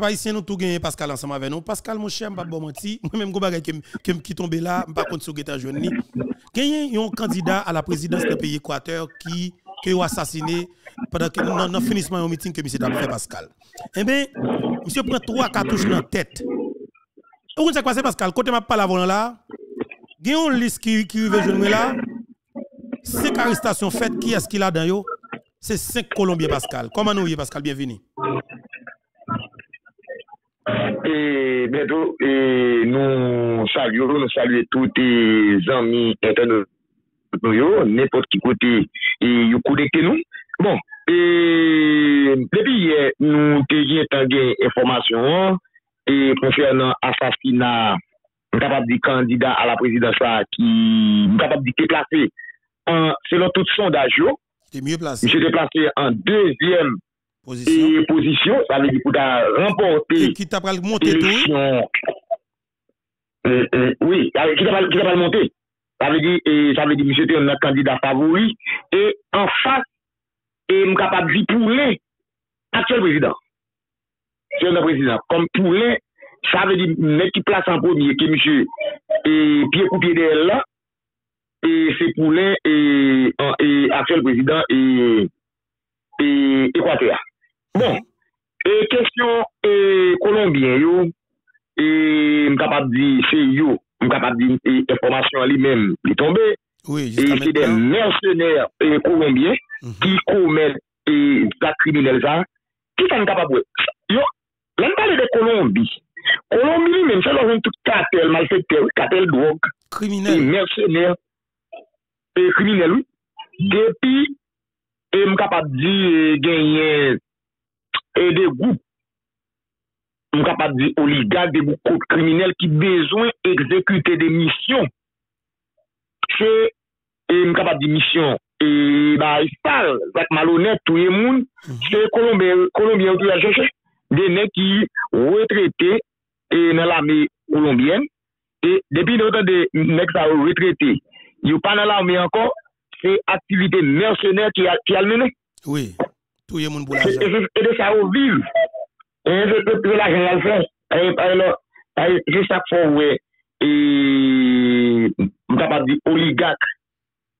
Peuple haïtien nous tout gagné Pascal ensemble avec nous. Pascal mon cher, m'pas bon menti, moi même go bagay qui tombé là, m'pas compte sur geta jeune ni. Gagné un candidat à la présidence du pays Équateur qui a assassiné pendant que dans finissement un meeting que t'a fait Pascal. Eh ben, monsieur prend trois cartouches dans la tête. Vous savez quoi c'est Pascal, côté m'a parlé avant là, il y a une liste qui arrive jeune là. Cinq arrestations faites, qui est-ce qu'il a dans yo? C'est cinq Colombiens Pascal. Comment nous Pascal, bienvenue. e bientou e, nou salyo, nou salyo tout e zami internet nou yo, nepot ki kote e, yo konekte nou. Bon, e depi ye nou te gen tan gen informasyon e konfernan asasina mkabab di kandida a la prezidansa ki mkabab di te plase selon tout sondaj yo, mi se te plase an dezyem Position. position, ça veut dire qu'il a remporté. Qui t'a pas monté tout euh, euh, Oui, qui t'a pas monté. Ça veut dire et ça veut dire monsieur était un candidat favori et en face et capable de poulet actuel président. C'est un président comme poulet ça veut dire mec qui place en premier que monsieur et pied pour pied derrière là et c'est poulet et, et actuel président et et Équateur. Bon, e kesyon e kolombien yo, e m kapap di se yo, m kapap di e informasyon li men li tombe, oui, e se de mersenèr e kolombien mm -hmm. ki koumel e la kriminel zan, ki sa m kapap wè. Yo, lan pale de kolombi, kolombi li men se lò joun tout katel malfekter, katel drog, e mersenèr, e kriminel wè, depi e m kapap di genyen e de goup, m kapap di oligak, de goup kote kriminel ki bezwen ekzekute de misyon. Se, m kapap di misyon, e ba ispal, zak malonet touye moun, se Kolombien, mhm. Kolombien ou tou la cheche, dene ki retrete e nan lame Kolombien, e depi nou tan de nek sa retrete, yo pa nan lame ankon, se aktivite mersenè ki, ki almene. Oui. touye moun e pou l'ajan. E de sa ou viv. E de pou l'ajan al fè. E je sa e, fò wè. E mta pa di oligak.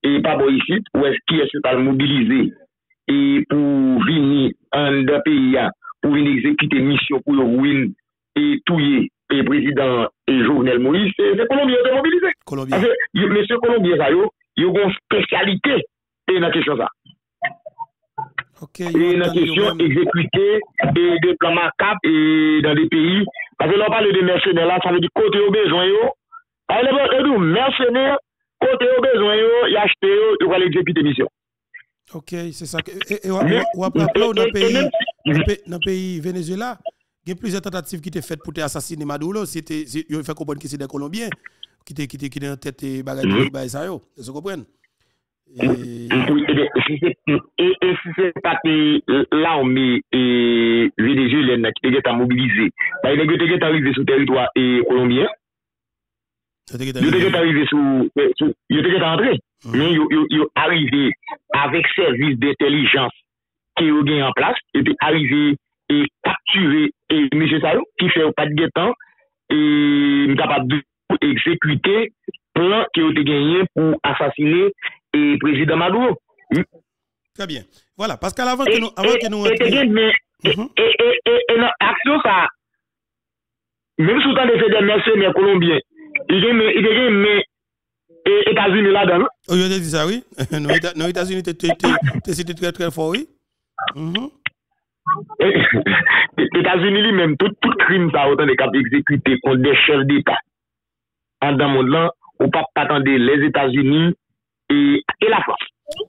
E pa bo yisit. Ou eski eski tal mobilize. E pou vini an da peyi ya. Pou vini ekzekite misyon pou yo win. E touye. E prezident e Jovenel Moïse. E se Kolombien te mobilize. Kolombien. Mese Kolombien sa yo. Yo gon spesyalite. E nan kesyon sa. La question ça Ok. et attendez, question exécuter et des plans macabres et dans des pays parce que là on parle de mercenaires là ça veut dire côté au besoin alors mercenaires côté au besoin acheter yo yo va l'exécuter mission Ok, c'est ça. Et, et, ou- après, dans le pays, dans pays- Venezuela, il y a plusieurs tentatives qui étaient faites pour assassiner Maduro. C'était, ont fait comprendre que c'est des Colombiens qui étaient qui en tête et Mhm. bagaille ça. Vous comprenez? E si se pati la ou me veneje lè nan ki te get a mobilize, pa yon te get a rive sou teritwa kolombien, yo te get a rive sou, yo te get a antre, men yo arrive avèk servis d'intellijans ki yo gen an plas, yo te arrive e kapture e M. Salou ki fè ou pati getan e m kapap de ekzekwite plan ki yo te genyen pou asasine et président Maduro. Très bien. Voilà, parce qu'avant que nous... Avant que nous et et, et, et, mhm. et, et, et, et non, dans l'action, ça, même sous temps de ces mercenaires colombiens, il y a mais États-Unis là-dedans. Oh, je te dis ça, oui. Nos États-Unis, t'es cité très très fort, oui. Mhm. États-Unis lui-même, tout, tout crime, ça, autant de cap exécuté contre des chefs d'État. En dans le monde là, on ne peut pas attendre les États-Unis et, et la France.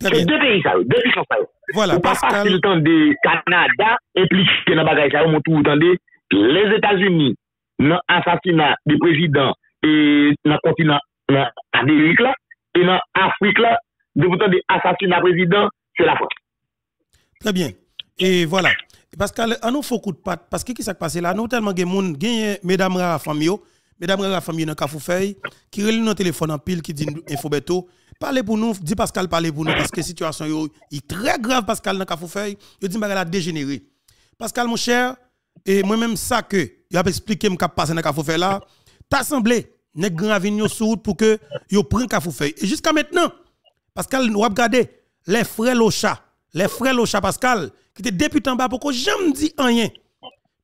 C'est deux pays ça, deux puissances ça. Voilà, Ou pas Pascal. facile temps de Canada impliqué dans bagage ça, on tout entendez les États-Unis dans assassinat du président et dans le continent dans Amérique là et dans Afrique là, de vous entendez assassinat président, c'est la France. Très bien. Et voilà. Pascal, on nous faut coup de patte. Parce que qu'est-ce qui s'est passé là? Nous tellement de monde, mesdames rara famille, mesdames rara famille dans Kafoufeuille, qui relève notre téléphone en pile, qui dit Infobeto. Parlez pour nous, dit Pascal, parlez pour nous, parce que la situation est très grave, Pascal, dans Kafoufeuille. Il dit, bagala dégénéré. Pascal, mon cher, Et moi-même, ça que, il a expliqué ce qui passé dans le faire là, t'as semblé, nèg grand avignon sur route pour que yo prenne Cafoufeuille. Et jusqu'à maintenant, Pascal, nous regardé les frères Locha, les frères Locha Pascal, qui étaient députés en bas pour que jamais dit rien.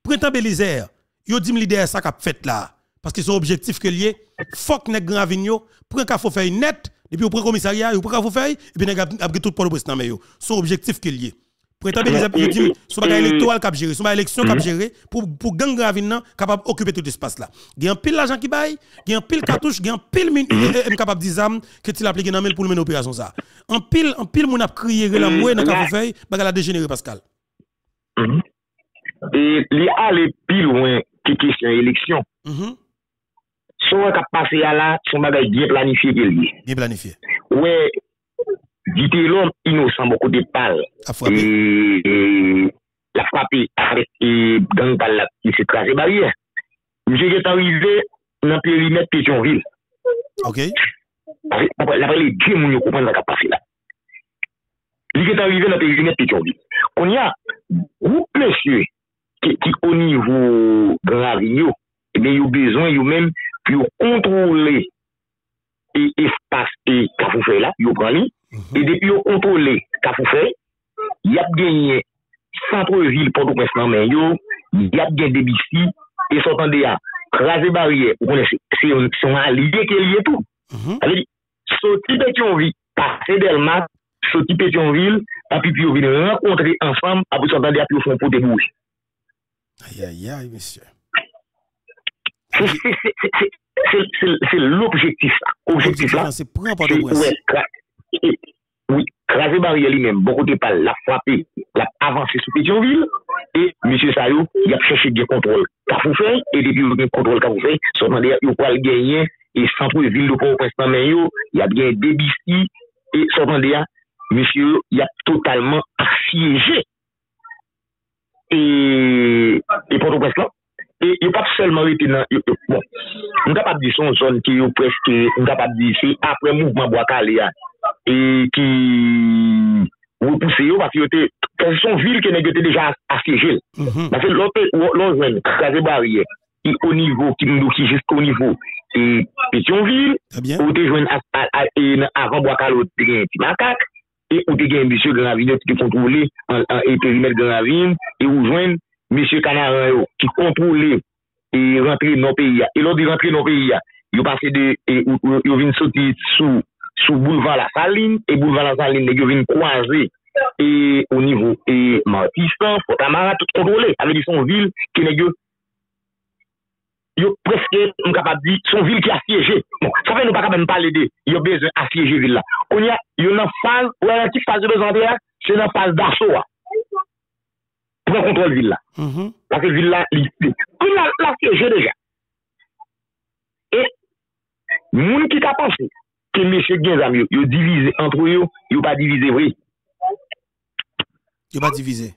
Printemps Belizer, yo dit leader ça qu'a fait là. Parce que son objectif que lié, faut que nèg grand avignon prenne Cafoufeuille net, et puis au prend commissariat, yo prend Cafoufeuille, et puis nèg a pris tout pour le président yo. Son objectif que lié. Printemps Belizer, yo dit, son bagage électoral cap gérer, son bagage élection cap gérer, pour, pour gang Gravine nan, capable occuper tout l'espace là. Il un pile l'argent qui baille, il un pile cartouche, il un pile eh, capable d'exam que tu l'appliques dans pour le mener opération ça. En pile, en pile, mon a crié la moué dans Cafoufeuille, bagage la dégénéré Pascal. Et il y a les pile loin qui question élection. Son an kap pase ya la, son bagay gen planifiye ke li. Gen planifiye. Ouè, dite lom inosan moko de pal. A fwape. E, e, la fwape arek e gang pal la ki se traje barye. Mse get arive nan perimet Petionville. Ok. La prele di moun yo koupan nan kap pase la. Li get arive nan perimet Petionville. Kon ya, ou plesye ki o nivou gravi e yo, ebe yo bezon yo menm pi yo kontrole e espase e kafoufe la, yo pran li, mm -hmm. e depi yo kontrole kafoufe, yap genye centre vil podo pres nan men yo, yap gen debisi, e sotan de ya, krasi barye, ou konen se yon a liye ke liye tou. Mm -hmm. Ave di, soti Petionville, pase Delmat, soti Petionville, api pi yo vin renkontre ansam, api sotan de ya pi yo fon pote bouj. Ayayay, misye. C'est l'objectif là. Objectif là. C'est prendre pas de Oui, craser barrière lui-même, beaucoup de pas la frapper, la avancer sur Pétionville, et M. Sayou, il a cherché des contrôles qu'à vous faire, et depuis le contrôle qu'à vous faire, son mandat, il va le gagner, et centre-ville de Port-au-Prince, il y a bien débissé, et son mandat, monsieur, il a totalement assiégé. Et, et Port-au-Prince là, E yo pat selman rete nan, yo, yo, bon, mga pat di son zon ki yo preske, mga pat di se apre mouvman Boakale ya, e ki repouse yo, pati yo te, kasi son vil ke neg yo te deja asijel. Mm -hmm. Pase lote, lon zon, kaze barye, ki o nivou, ki mdou ki jisk o nivou, e Petionville, ou te jwen avan Boakale ou te gen ti makak, e ou te gen bisyo gen avine, ou te kontrole, en, en, en, et perimet gen avine, e ou jwen, Monsieur Canaran yo, ki kontrole e rentre nan peyi ya. E lò di rentre nan peyi ya, yo pase de, e, yo vin soti sou, sou bouleva la saline, e bouleva la saline, yo vin kwaze, e o nivou, e Martistan, Fotamara, tout kontrole, ave di son vil, ki negyo, yo preske m kapap di, son vil ki asyeje. Bon, sa fe nou pa kapap m pale de, yo bezon asyeje vil la. Kon ya, yo nan faz, ou an ki faz yo bezon de ya, se nan faz daso wa. pren kontrol vil la. Pase vil mm-hmm. la, kou la se je deja. E, moun ki ta panse, ke meshe gen zam yo, yo divize antre yo, non. yo pa divize vwe. Yo pa divize?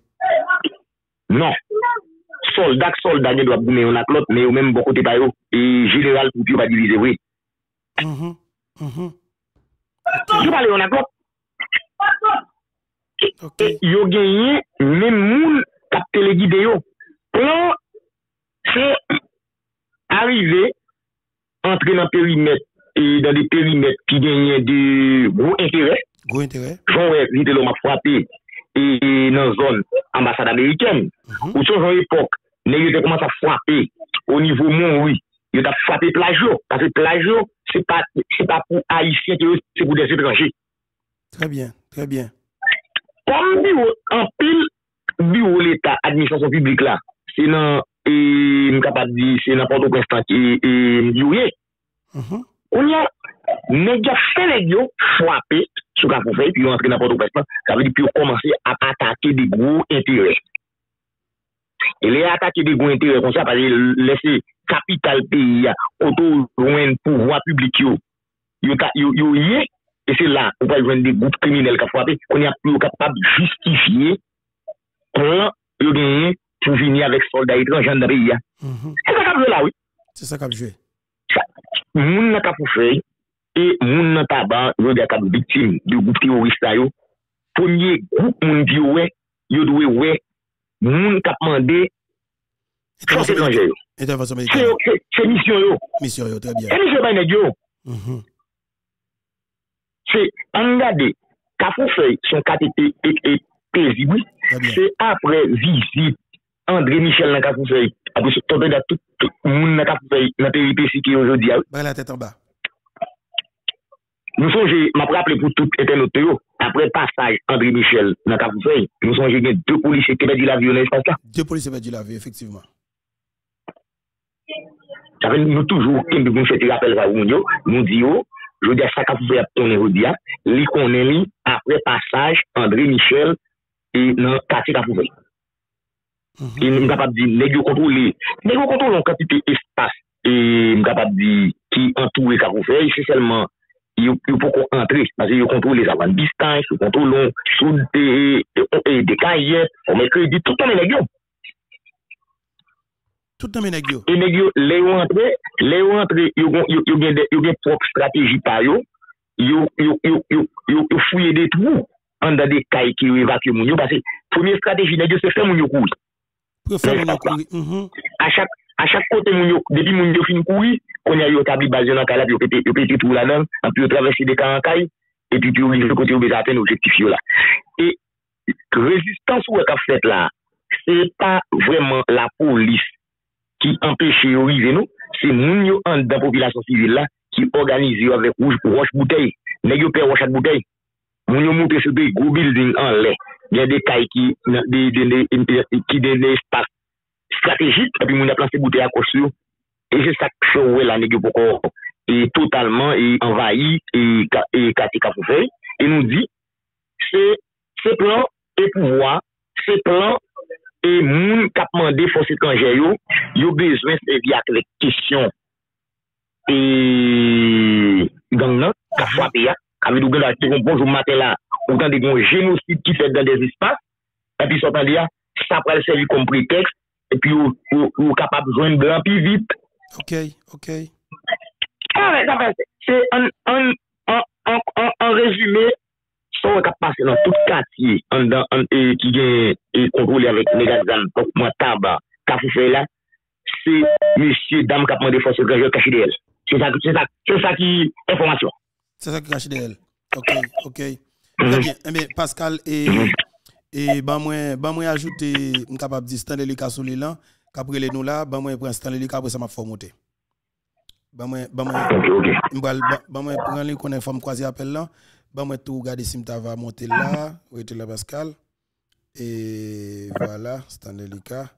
Non. Soldak, soldak gen do ap gounen yon ak lot, men yo menm bon kote pa yo, e general pou ki yo pa divize vwe. Yo pale yon ak lot. Yo genye, men moun kap teleguide yo. Plan, se arrive, entre nan perimet, e dan de perimet ki genyen de gro interè, joun wè, vite lò ma fwape, e nan zon ambasade Ameriken, mm -hmm. ou son joun epok, ne yo te komanse a fwape, o nivou moun wè, yo ta fwape plajou, parce plajou, se pa, pa pou haïsien ki yo, se pou des étrangers. Très bien, très bien. Kon mi wè, an pil, bureau l'État, administration publique là, c'est dans, et, capable de c'est n'importe quoi, et, et, bureau. Mm-hmm. On y a, nèg a fait les yo frapper sous la feuille puis rentrer n'importe quoi, ça veut dire puis commencer à attaquer des gros intérêts. Et les attaquer des gros intérêts comme ça parce que laisser capital pays autour loin pouvoir public yo. Yo yo yo et c'est là on va joindre des groupes criminels qui frappent, on y a plus capable de justifier plan yo genye pou vini avèk soldat etranjan nan peyi ya. Se sa kap jwe la wè. Se sa kap jwe. Moun nan kap pou fèy, e moun nan taban yo de kap bitim di goup terorist la yo. Pounye goup moun di wè, yo dwe wè, moun kap mande soldat etranjan yo. Se misyon yo. Misyon yo, trè byan. Se misyon baynèk yo. Se an gade, kap pou fèy son kat et Très bien. C'est après visite André Michel dans Cafoufeuille. Après tomber dans tout le monde dans Cafoufeuille dans péripétie qui est aujourd'hui. Bras la tête en bas. Nous songez, m'a rappelé pour tout internaute yo, après passage André Michel dans nous songez a deux policiers qui ont dit la vie dans l'espace là. Deux policiers perdu la vie, effectivement. Ça fait nous toujours, quand nous faisons rappel ça, nous nous disons, je dis à ça Cafoufeuille a tourné aujourd'hui, li connaît li après passage André Michel nan kati ka pouve. E m kapap di negyo kontrole, negyo kontrole an kati te espas, e m kapap di ki antouwe ka pouve, se selman yo pou kon antre, yo kontrole zavan distans, yo kontrole sou de dekaye, ou me kredi, tout an men negyo. Tout nan men negyo. E negyo, le yo antre, le yo antre, yo gen prop strategi pa yo, yo fouye de trou, an da de kay ki yo evakye moun yo, parce premier strateji nan yo se fè moun yo kouri. Fè moun yo kouri. Mm -hmm. A chak, a chak kote moun yo, depi moun yo fin kouri, konye yo tabli bazyon an kalap, yo pete, yo pete tou la nan, an pi yo travesse de kan an kay, epi yo li yo kote yo bezaten objektif yo la. E, rezistans ou ek a fèt la, se pa vreman la polis ki empèche yo rive nou, se moun yo an dan populasyon sivil la, ki organize yo avèk rouche bouteille, ne yo pe rouche at bouteille. Moun yo montre se de gro building an lè. Gen de kay ki den de espak strategik, api moun aplanse boute akos yo. E se sak chou wè la negyo poko e totalman e envahi e, ka, e kati kapou fey. E nou di, se, se plan e pouvoi, se plan e moun kapman de fosil kanje yo, yo bezwen se vi ak le kisyon e gang nan, ka mhm. fwape ya. Avi Dougan la, se kon bonjou maten la, ou tan de kon genosid ki fet dan des espas, epi son tan de ya, sa pral se li kon pretext, epi ou kapap jwen blan pi vit. Ok, ok. Awe, sa pral se, se an rezume, son wak ap pase nan tout kati, an dan, an e ki gen, e kontrole avèk negazan, pok mwen taba, ka fou fè la, se mesye dam kapman defosye granjè kashi de el. Se sa ki, informasyon. C'est ça qui cache d'elle. Ok, ok. Très bien. Eh bien, Pascal, et, et ben moi, ben moi ajouter, je suis capable de dire Stanley Lucas sur l'élan, qu'après les nous là, ben moi prends Stanley Lucas, après ça m'a fait monter. Ben moi, ben moi, ben moi prends les qu'on informe croisé appel là, ben moi tout regarder si m'ta va monter là, oui, tu là Pascal. Et voilà, Stanley Lucas.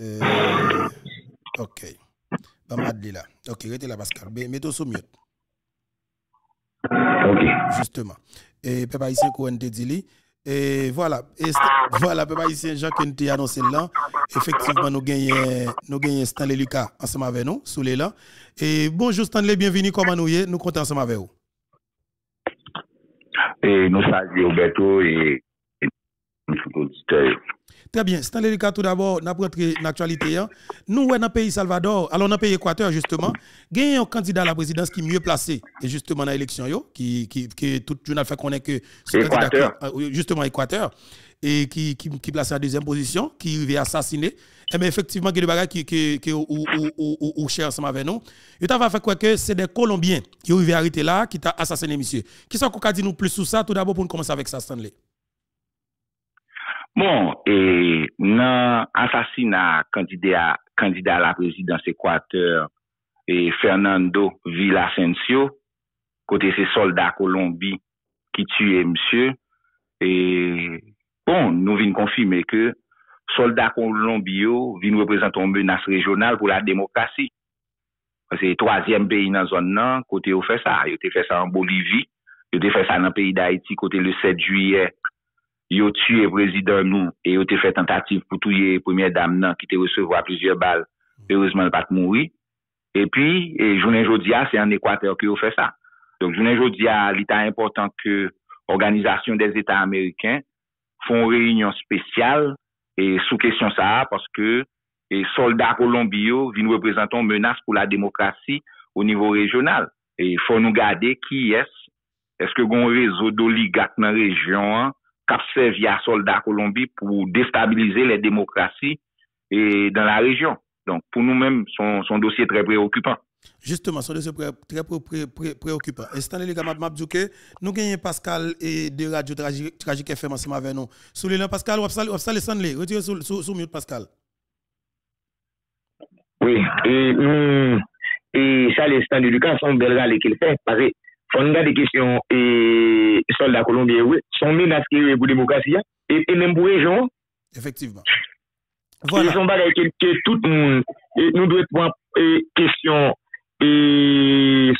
Euh, ok. Ben moi là. Ok, restez là Pascal. Mettez-vous sous mute. Ok. Justement. Et Peppa Haïtien, qu'on te dit li. Et voilà. Et voilà, Peppa Haïtien, Jean, qu'on te annoncé là. Effectivement, nous gagnons, nous gagnons Stanley Lucas ensemble avec nous, sous les là. Et bonjour Stanley, bienvenue, comment nous y est? Nous comptons ensemble avec vous. Et nous saluons bientôt et, et, et, et, Très bien, Stanley Lucas tout d'abord, n'a rentré l'actualité hein. Nous dans le pays Salvador, alors dans le pays Équateur justement, gagne un candidat à la présidence qui est mieux placé et justement dans l'élection qui qui qui tout journal fait connaître que ce candidat euh, justement Équateur et qui qui qui place en deuxième position, qui arrive à assassiner. Eh bien, effectivement, il y a des bagages qui, qui, qui, ou, ou, ou, cher ensemble avec nous. Et tu fait quoi que c'est des Colombiens qui arrivent à arrêter là, qui t'a assassiné, monsieur. Qui sont qu'on dit nous plus sur ça, tout d'abord, pour nous commencer avec ça, Stanley? Bon, e nan ansasina kandida la prezidans ekwater e Fernando Villasencio, kote se soldat Kolombi ki tue msye, e bon, nou vin konfime ke soldat Kolombi yo vin reprezenton menas rejonal pou la demokrasi. Se troasyem peyi nan zon nan, kote yo fe sa, yo te fe sa an Bolivie, yo te fe sa nan peyi da Haiti kote le 7 juye yo tue prezident nou, e yo te fè tentative pou touye premier dam nan, ki te resevo a plizye bal, pereusement pat mouri, e pi, jounen jodia, se an ekwater ki yo fè sa. Donk jounen jodia, li ta important ke Organizasyon des Etats Amerikens fon reynyon spesyal e sou kesyon sa, paske soldat Kolombiyo vin reprezenton menas pou la demokrasi ou nivou rejonal. E fon nou gade ki es, eske gon rezo do ligak nan rejyon an, qui servi à soldats Colombie pour déstabiliser les démocraties et dans la région. Donc, pour nous-mêmes, son, son dossier est très préoccupant. Justement, son dossier pré- très pré- pré- pré- préoccupant. Et Stanley Lega m'a dit que nous gagnons Pascal et de Radio Tragique, FM ensemble avec nous. Sous les Pascal, ou Pascal, Stanley, retirez sous, sous, sous mute Pascal. Oui, et, hum, et ça, les stands de Lucas sont belles râles qu'il fait. Parce que, Fon nga de kesyon e soldat Kolombien we, son menas ki we pou demokrasi ya, e, e nem pou rejon. Efektivman. Voilà. E son bagay ke tout moun, e, nou dwe pon e, kesyon e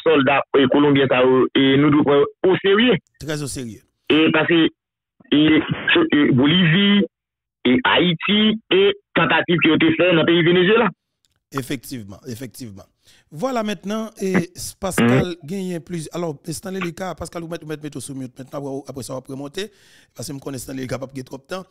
soldat Kolombien ta ou, e nou dwe pon ou serye. Trez ou serye. E pase, e Bolivie, e Haiti, e tentative ki yo te fè nan peyi Venezuela. Efektivman, efektivman. Voilà maintenant, et Pascal gagne plus. Alors, Stanley Lika, Pascal, vous mettez mettre sous mute maintenant, après ça, on va remonter, parce que je connais Stanley Lika, pas trop de temps.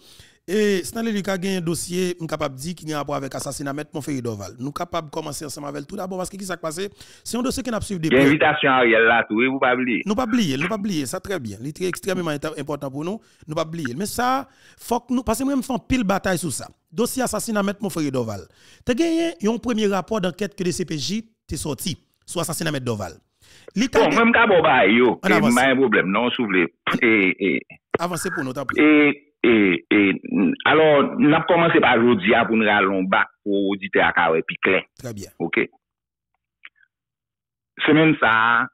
Et Stanley Lika gagne un dossier, je capable de dire qu'il y a un rapport avec l'assassinat de Montferry Doval. Nous sommes capables de commencer ensemble avec tout d'abord, parce que qui s'est passé? C'est un dossier qui n'a pas suivi des Il y a invitation à Ariel là, tout, vous pas oublier. nous pas oublier, nous pas oublier, ça très bien. C'est extrêmement important pour nous, nous pas oublier. Mais ça, faut que nous, parce que moi, je fais pile bataille sur ça. dossier assassinat Maître Monfrey Doval. Te gagné un premier rapport d'enquête que le CPJ t'est sorti sur assassinat Maître Doval. Bon, même quand bon bah yo, pas un problème non, s'il vous plaît. Avancez pour nous t'appeler. Et et et alors n'a commencé par aujourd'hui ah, pour nous allons bac pour auditeur à Kawe puis clair. Très bien. OK. Semaine ça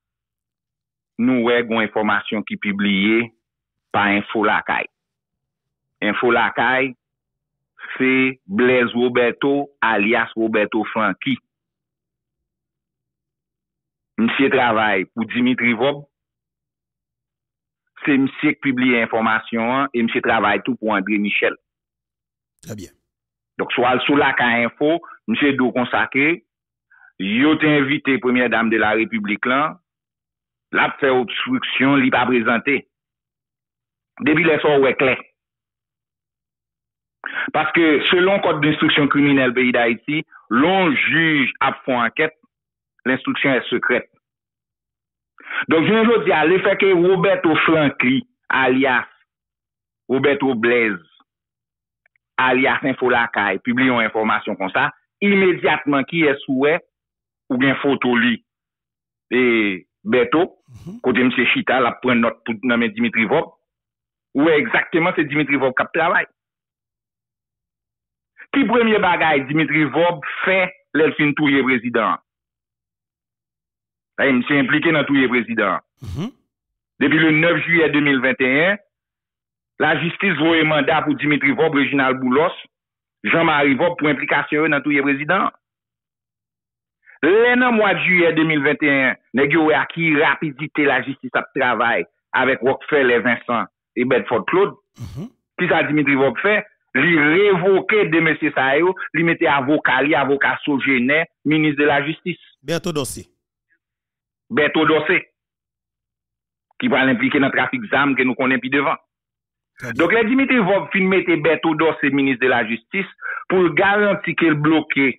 nous ouais une information qui publiée par Info Lakay. Info Lakay se Blaise Roberto alias Roberto Franky. Msye travay pou Dimitri Vob, se msye k publie informasyon an, e msye travay tou pou André Michel. Trè bien. Dok sou al sou la ka info, msye do konsake, yo te invite Premier Dame de la République lan, la pe fè obstruksyon li pa prezante. Debi lè sou wè klè. Paske selon kote d'instruksyon kriminelle beyi d'Haïti, l'on juj ap fon anket, l'instruksyon e sekret. Donk jounen jodi a le feke Roberto Frankli alias Roberto Blaise alias Infolakay publiyon informasyon kon sa, imediatman ki e souwe ou gen foto li e Beto, mm -hmm. kote mse Chita la pren not pou nanmen Dimitri Vop, ou e exactement se Dimitri Vop kap travay. Ki premye bagay Dimitri Vob fè lèl fin touye prezident. Ay, mse implike nan touye prezident. Mm -hmm. Depi le 9 juye 2021, la jistis voye mandat pou Dimitri Vob, Reginald Boulos, Jean-Marie Vob pou implikasyon nan touye prezident. Lè nan mwa juye 2021, neg yo we a ki rapidite la jistis ap travay avèk Rockefeller, Vincent et Bedford Claude. Mm -hmm. Ki sa Dimitri Vob fè, li revoke de M. Sayo, li mette avoka li, avoka Sojene, Ministre de la Justice. Berto Dossi. Berto Dossi. Ki pral implike nan trafik zam ke nou konen pi devan. Donk la Dimitri Vov fin mette Berto Dossi, Ministre de la Justice, pou garanti ke l bloke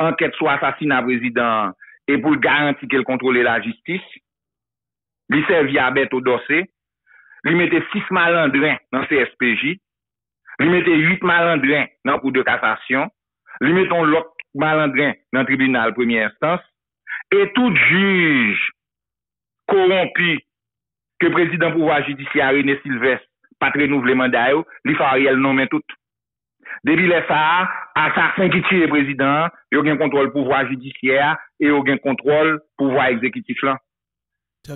anket sou asasina prezident e pou garanti ke l kontrole la justice. Li servi a Berto Dossi. Li mette 6 malandren nan CSPJ. Li mette 8 malandrin nan kou de kassasyon, li metton lot malandrin nan tribunal premier instance, et tout juj korompi ke prezident pouvoir judisyari ne silves patre nouvleman da yo, li fa riel nomen tout. Debi le sa, asasin ki tiye prezident, yo gen kontrol pouvoir judisyari, yo gen kontrol pouvoir exekitif lan.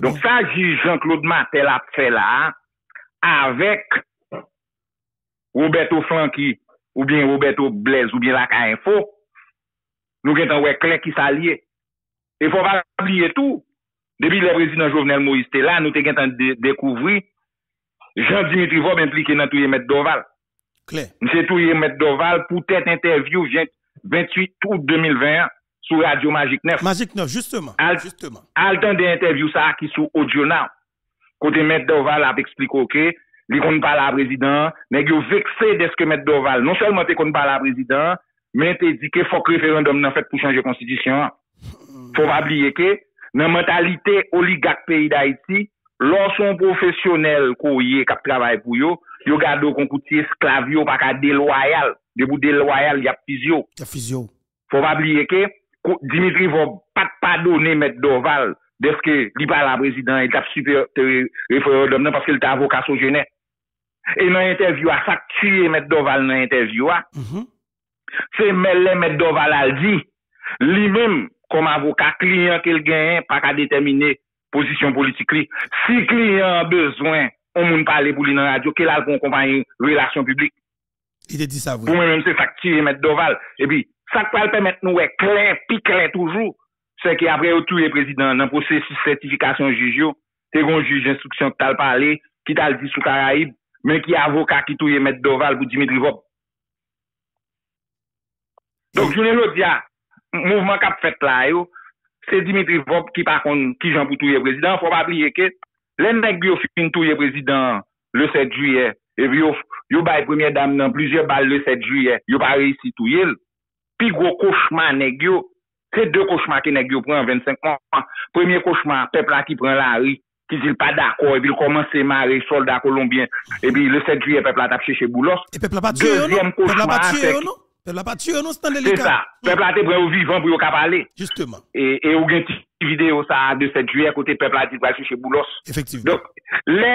Don sa, juj Jean-Claude Martel ap fe la, avek Roberto Flanki, ou bien Roberto Blaise, ou bien Laka Info, nou gen tan wè klen ki sa liye. E fò pa liye tou, debi le prezident Jovenel Moïse te la, nou te gen tan dekouvri, Jean-Dimitri Vob implike nan touye Met Doval. Klen. Mse touye Met Doval pou tèt interview 28 août 2021 sou Radio Magic 9. Magic 9, justement. Al, justement. al tan de interview sa ki sou Audio Now. Kote Met Doval ap ekspliko ke, okay, li kon pa la prezident, neg yo vekse deske met Doval, non selman te kon pa la prezident, men te di ke fok referendum nan fet pou chanje konstitisyon. Fok abliye ke, nan mentalite oligak peyi da iti, lor son profesyonel ko ye kap travay pou yo, yo gado kon kouti esklav yo baka deloyal, debou deloyal yap fizyo. Fok abliye ke, Dimitri vok pat padone met Doval, deske li pa la prezident, et ap super referendum nan, paske li ta avokasyon jenè. E nan interview a, sak tiye Met Doval nan interview a, mm -hmm. se men le Met Doval al di, li men, kom avoka kliyen ke l genyen, pa ka detemine posisyon politik li. Si kliyen bezwen, on moun pale pou li nan radyo, ke lal kon kompanyen relasyon publik. Ide di sa vwe. Pou men men se sak tiye Met Doval. E pi, sak pal pe met nou e klen, pi klen toujou, se ki apre ou touye prezident nan prosesi sertifikasyon jujyo, te gon juj instruksyon ki tal pale, ki tal di sou Karaib, men ki avoka ki touye met Doval pou Dimitri Vob. Donk mm. jounen lò diya, mouvman kap fet la yo, se Dimitri Vob ki pa kon ki jan pou touye prezident, fwa pa pliye ke, len nek bi yo fin touye prezident le 7 juye, e bi yo, yo bay premier dam nan plizye bal le 7 juye, yo pa reisi touye l, pi gwo kouchman nek yo, se de kouchman ki nek yo pren 25 an, premier kouchman pepla ki pren la ri, ki zil pa dako, epi l komanse mare soldat kolombien, epi le 7 juye pepla tap cheche boulos. E pepla pa tue yo nou? Pepla pa tue yo nou? Pepla pa tue yo nou stan delika? Se sa, pepla te bre ou vivan pou yo kap ale. Justeman. E ou gen ti video sa de 7 juye kote pepla ti pal cheche boulos. Efektivman. Donk, le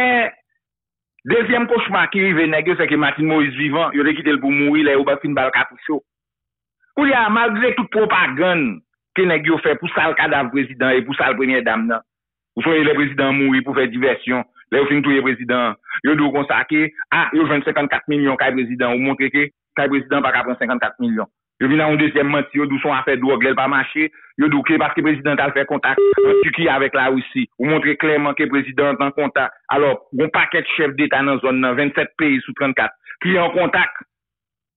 dezyem koshman ki rive negyo se ki Martin Moïse vivan, yo de kite l pou moui le ou bak fin bal kapousyo. Kou ya, malgre tout propagande ki negyo fe pou sal kadav prezident e pou sal premier dam nan, Ou soye le prezident mouri pou fè diversyon. Le ou fin touye prezident. Yo dou konsake, a, ah, yo ven 54 milyon kay prezident. Ou montre ke, kay prezident pa ka pren 54 milyon. Yo vin nan ou desyem manti, yo dou son afe do glel pa mache. Yo dou ke, paske prezident al fè kontak, an tuki avèk la ou si. Ou montre klerman ke prezident an kontak. Alors, goun paket chef d'Etat nan zon nan, 27 peyi sou 34. Ki an kontak,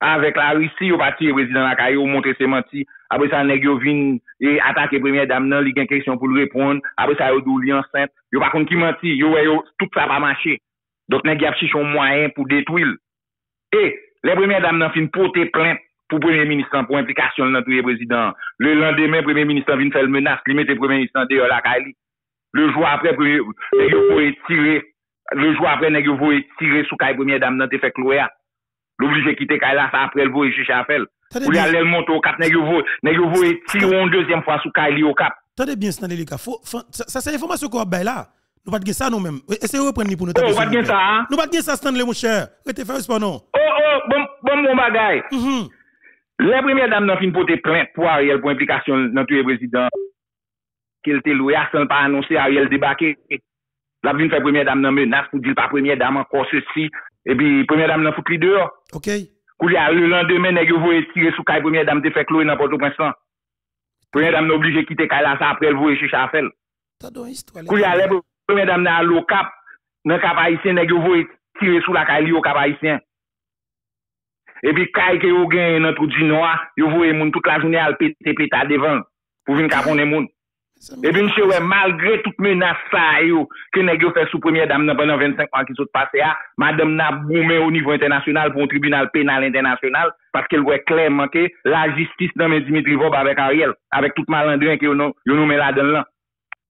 avèk la Rusi, yo pati yo prezident lakay yo montre se manti, apre sa neg yo vin e atake premye dam nan, li gen kèsyon pou l repon, apre sa yo dou li ansent, yo pa kon ki manti, yo e yo tout sa pa manche, dok neg yap si chon mwayen pou detwil. E, le premye dam nan fin pote plen pou premye ministran, pou implikasyon nan touye prezident. Le landemen premye ministran vin fel menas, li mette premye ministran deyo lakay li. Le jou apre premye, neg yo vou etire, le jou apre neg yo vou etire sou kay premye dam nan te fek loya. L'obligé quitter là, ça après le à faire. Attendez Ou bien, aller le monter au cap, yo voye tirer une deuxième fois sous caille li au cap. attendez bien, c'est. Faut, faut- ça, c'est information qu'on a là. Nous pas de ça nous-mêmes. Essayez de reprendre pour nous. Oh, taper pas sur de nous. ça, hein? Nous pas de ça, Stanley, mon cher. Rete faire pas non. Oh, oh, bon, bon, bon bagay. Mhm. La première dame nan fin pote plainte pour Ariel pour implication dans tout le président. Qu'elle te loué, sans pas annoncer Ariel débarqué. La fait première dame nan menace pour dire pas première dame encore ceci. Et puis, première dame nan fout li dehors. Ok. Kou li a le landemen neg yo voye tire sou kay premye dam te fek loue nan poto prinsan. Premye dam nou oblije kite kay la sa apre l voye chicha fel. Kou li a le premye dam nan lo kap, nan kap haisyen neg yo voye tire sou la kay li yo kap haisyen. E pi kay ke yo gen nan trou di noa, yo voye moun tout la jounen al pete peta devan pou vin kapon e moun. Ebi msye wè, malgre tout menas sa yo, ke negyo fè sou premier dam nan penan 25 an ki sot pase ya, madame nan boumen o nivou internasyonal pou tribunal penal internasyonal, paske l wè klem manke, la jistis nan men Dimitri Vob avèk Ariel, avèk tout malandren ki yo nou, nou men la den lan.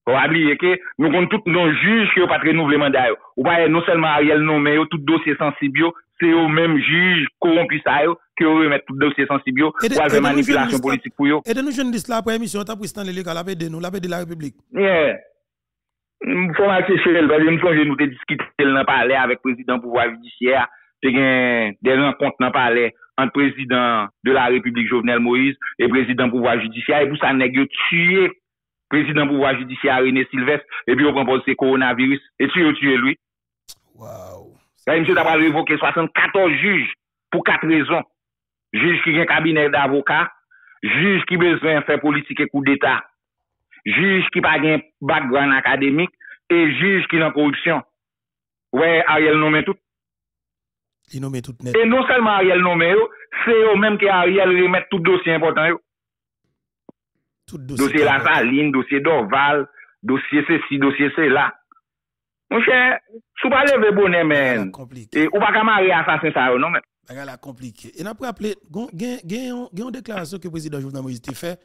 Ou abliye ke, nou kon tout non juj ki yo patre nouvleman da yo. Ou pa, nou selman Ariel nou men yo, tout dosye sensibyo, se yo menm juj, koron pisa yo, ki yo remet tout dosye sensibyo ou alve manipilasyon politik pou yo. E de nou joun dis la pou emisyon, ta pristan lele ka la pe de nou, la pe de la republik. Ye, mfon akse chel, mfon joun nou te diskite nan pale avèk prezident pouvoi vidisyè, te gen de renkont nan pale an prezident de la republik Jovenel Moïse e prezident pouvoi vidisyè, e pou sa negyo tue prezident pouvoi vidisyè René Sylvestre, e pi yo kompose se koronavirus, e tue yo tue lui. Waw. Mse ta pale revoke 74 juj pou 4 rezon. juj ki gen kabinet d'avokat, juj ki bezwen fè politik e kou d'Etat, juj ki pa gen background akademik, e juj ki nan korupsyon. Ouè, Ariel nomen tout. Li nomen tout net. E non selman Ariel nomen yo, se yo menm ki Ariel remet tout dosye important yo. Tout dosye. Dosye la saline, dosye dorval, dosye se si, dosye se la. Mwen chè, sou pa leve bonen men, ou pa kama re asasen sa yo nomen. La compliqué. Et n'a pas appelé, gagne une déclaration que le président Jovenel Moïse a fait.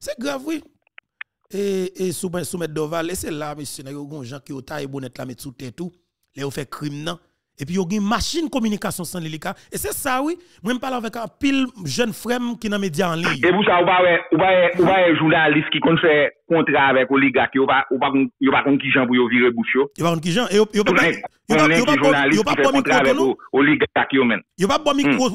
C'est grave, oui. Et, et sous, sous mettre Doval, et c'est là, monsieur, n'a pas gens qui ont taillé bonnet là, mettre sous tête tout. Là, on fait crime. Et puis, il y a une machine de communication sans l'hélica. Et c'est ça, oui. Moi, je parle avec un pile jeune frère qui est dans les médias en ligne. E pou yo vire bouch yo. Il va qui. Et yo yo pas Tout yo nek, pas ki pas jounalist yo pas micro non? o- oligak yo men. Yo pas micro,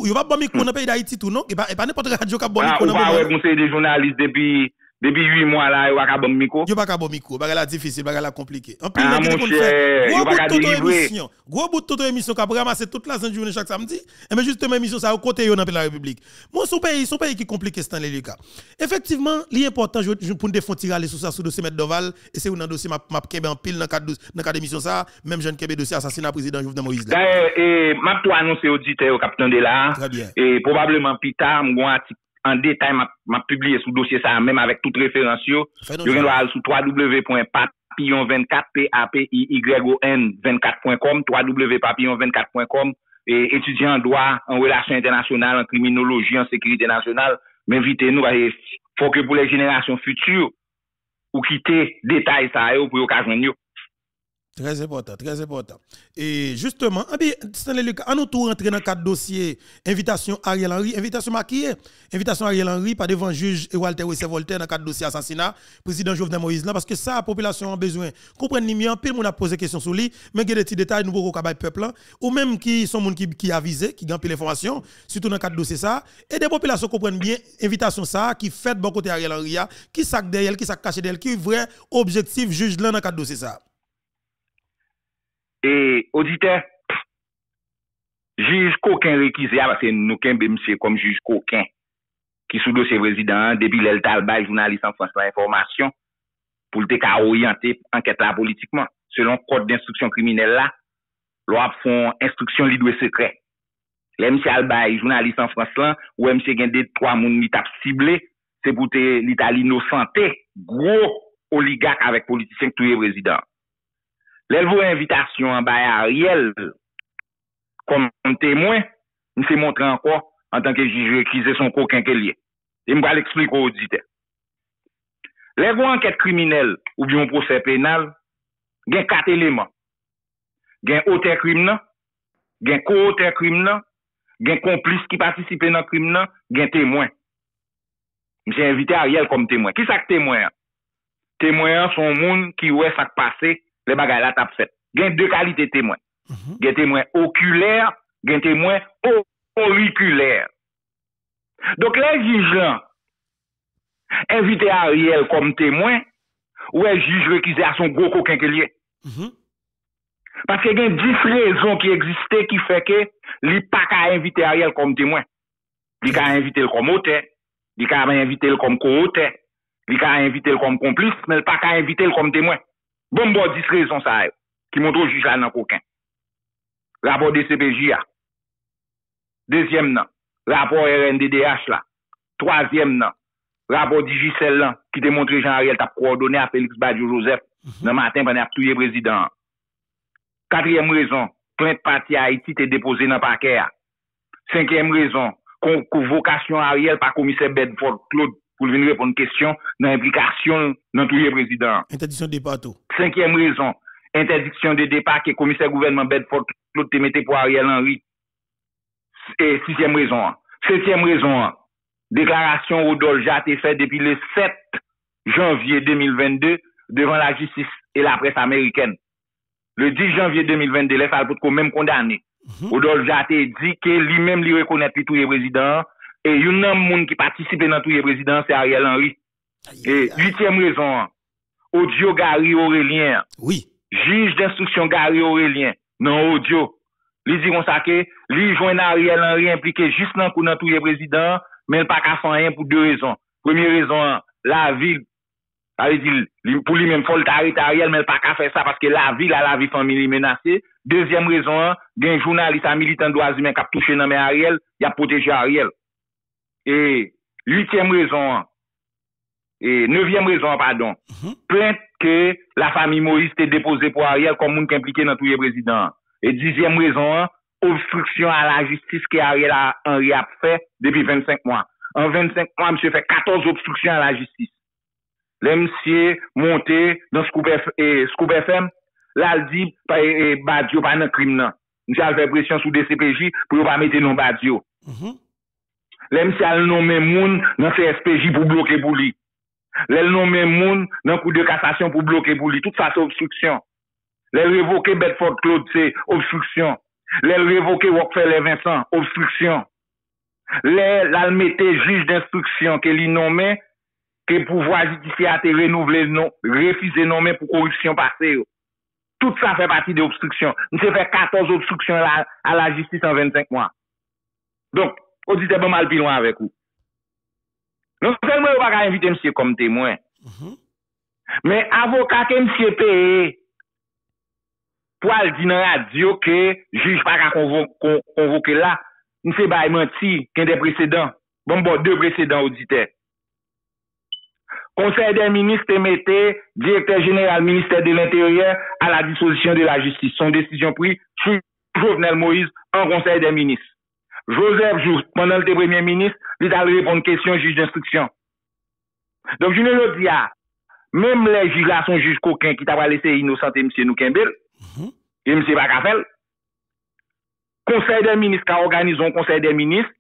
dans le pays d'Haïti tout non? Et pas et pas n'importe quelle radio qui a bon Ah, micro dans le pays. jounalist depi, depi 8 mwa la, yo wak a bon miko. Yo pas ka bon micro, bagay la difficile, bagay la compliqué. En plus, Ah, qui mon cher, fait yo gros pas de émission. Gros bout de toute émission qu'a ramasser toute la journée chaque samedi. Et mais justement émission ça au côté dans la République. Moi son pays, son pays qui compliqué c'est les cas. Effectivement, l'important je je- pour nous défendre tirer sur ça sous dossier Maître Doval et c'est un dossier m'a m'a kebe en pile dans dans cadre émission ça, même jeune kebe dossier assassinat président Jovenel Moïse là. D'ailleurs, e, map tou anonse audite yo kapitan de la, Très bien. e probablement pi ta, mwen atik en detay ma, ma publie sou dosye sa, mèm avèk tout referansyo, yo gen wale sou www.papillon24papillon24.com, www.papillon24.com, etudyan en doa, en relasyon internasyonal, en kriminologi, en sekirite nasyonal, men vite nou, fò ke pou le jenerasyon futur, ou kite detay sa yo pou yo kajwen yo. Très important, très important. Et justement, eh à nous tout rentrer dans le cadre dossier invitation Ariel Henry, invitation maquillée, invitation Ariel Henry par devant juge Walter Wessé Voltaire dans le cadre dossier assassinat, président Jovenel Moïse là, parce que ça, la population a besoin. Comprendre ni mieux, monde a posé question sur lui, mais il y a des petits détails, nous pouvons pas peuple là, ou même qui sont monde qui, qui avisé, qui gagne l'information, surtout dans le cadre dossier ça, et des populations comprennent bien invitation ça, qui fait bon côté Ariel Henry, là, qui sac derrière, qui sac caché derrière, qui est vrai objectif juge là dans le cadre dossier ça. E odite, jiz koken rekize ah, a, parce nou kenbe mse kom jiz koken, ki sou dosye prezident, depi lèl talbay jounalist an Frans la informasyon, pou lte ka oryante anket la politikman. Selon kote d'instruksyon kriminelle la, lo ap fon instruksyon li dwe sekre. Le mse albay jounalist an Frans la, ou mse gen de 3 moun mi tap sible, se pou te li tal inosante, gro oligak avek politisyen ki touye prezident. Lèl vou invitasyon an bay a riel, kom témoin, m se montre anko an tanke jijwe kize son koken ke liye. E m bal ekspliko ou dite. Lèl vou anket kriminel ou bi yon prosè penal, gen kat eleman. Gen ote krim nan, gen ko ote krim nan, gen komplis ki patisipe nan krim nan, gen témoin. M se invite a riel kom témoin. Ki sak témoin an? Témoin son moun ki wè sak pase Mhm. Mhm. le bagay la tap fet. Gen de kalite témoin. Mm -hmm. Gen témoin okulèr, gen témoin aurikulèr. Dok lè jij lan, evite a riel kom témoin, ou el jij rekize a son goko kenke liye. Mm -hmm. Paske gen dif rezon ki egziste ki feke li pa ka invite a riel kom témoin. Li ka invite l kom ote, li ka invite l kom ko ote, li ka invite l kom komplis, men pa ka invite l kom témoin. Bon bo dis rezon sa yo, eh, ki montrou juj la nan koken. Rapor DCPJ ya. Ah. Dezyem nan, rapor RNDDH la. Troasyem nan, rapor Digicel lan, ki te montre Jean Ariel tap koordone a Félix Badiou Joseph mm -hmm. nan matin pan ap touye prezident. Katryem rezon, plente pati a iti te depose nan pake ya. Senkyem rezon, kon, kon vokasyon Ariel pa komise Bedford Claude pour venir répondre à question dans l'implication dans tous les présidents. Interdiction des bateaux. Cinquième raison, interdiction des départ que le commissaire gouvernement Bedford Claude Temete pour Ariel Henry. Et sixième raison. Septième raison, déclaration Rodolphe Jat est faite depuis le 7 janvier 2022 devant la justice et la presse américaine. Le 10 janvier 2022, les Falpotko même condamné. Mm-hmm. Rodolphe Jat dit que lui-même lui reconnaît plutôt les présidents E yon nan moun ki patisipe nan touye prezidans se Ariel Henry. E yutièm rezon an, Odjo Gary Aurelien, oui. juj d'instruksyon Gary Aurelien, nan Odjo, li diron sa ke, li jwen Ariel Henry implike jist nan kou nan touye prezidans, men pa ka fan yon pou de rezon. Premye rezon an, la vil, Dit, pou li men fol tari tariel men pa ka fe sa paske la vi la la vi famili menase. Dezyem rezon an, gen jounalist an militan do azimen kap touche nan men Ariel, ya poteje Ariel. et huitième raison, et neuvième raison, pardon, mm -hmm. plainte que la famille Moïse t'est déposée pour Ariel comme monde impliqué dans tous les présidents. Et dixième raison, obstruction à la justice que Ariel a, Henry a fait depuis 25 mois. En 25 mois, monsieur fait 14 obstructions à la justice. Le monsieur monté dans Scoop, eh, Scoop FM, là, il dit, eh, Badio, pas un crime, non. Monsieur a fait pression sous DCPJ pour ne pas mettre non Badio. Mm -hmm. Lem si al nome moun nan CSPJ pou bloke pou li. Lel nome moun nan kou de kassasyon pou bloke pou li. Tout sa se obstruksyon. Lel revoke Bedford Claude se obstruksyon. Lel revoke Rockefeller Vincent, obstruksyon. Lel almete juj d'instruksyon ke li nome ke pouvoi judisya te renouvle non, refize nome pou korupsyon pase yo. Tout sa fe pati de obstruksyon. Ni se fe 14 obstruksyon a la, la jistis an 25 mwa. Donk, odite ba mal pilon avek ou. Non selman yo pa ka invite msye kom temwen. Mm -hmm. Men avoka ke msye peye pou al di nan radyo ke juj pa ka konvoke, kon, konvoke la, msye bay menti ken de presedan. Bon bon, de presedan odite. Conseil des ministres émettait, directeur général ministère de l'Intérieur à la disposition de la justice. Son décision prise sous Jovenel Moïse en Conseil des ministres. Joseph Joux, pendant le premier ministre, il a répondu une question juge d'instruction. Donc, je ne le dis pas. Même les juges là sont juges coquins qui t'avaient laissé innocenter M. Noukembel, mm -hmm. et M. Bakafel. Conseil des ministres, qui organisé un conseil des ministres,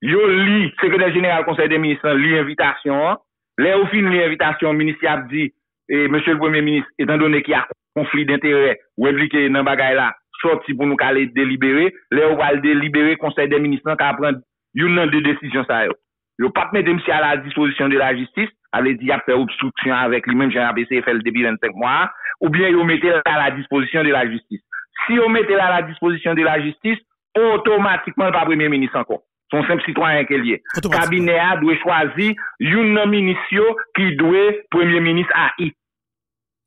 yo li, secrétaire général conseil des ministres, li invitation, les au fin li invitation, ministre a dit, et monsieur le premier ministre, étant donné qu'il y a conflit d'intérêt, ou impliqué dans bagay là, sorti pou nou ka le delibere, le ou al delibere konsey de ministran ka apren yon nan de desisyon sa yo. Yo pat mette msi a la disposisyon de la jistis, avle di ap fè obstruksyon avèk li mèm jen apese fèl depi 25 mwa, ou bien yo mette la la disposisyon de la jistis. Si yo mette la la disposisyon de la jistis, otomatikman pa premier ministran kon. Son semp sitwanyen ke liye. Kabine a dwe chwazi yon nan minisyon ki dwe premier minis a i.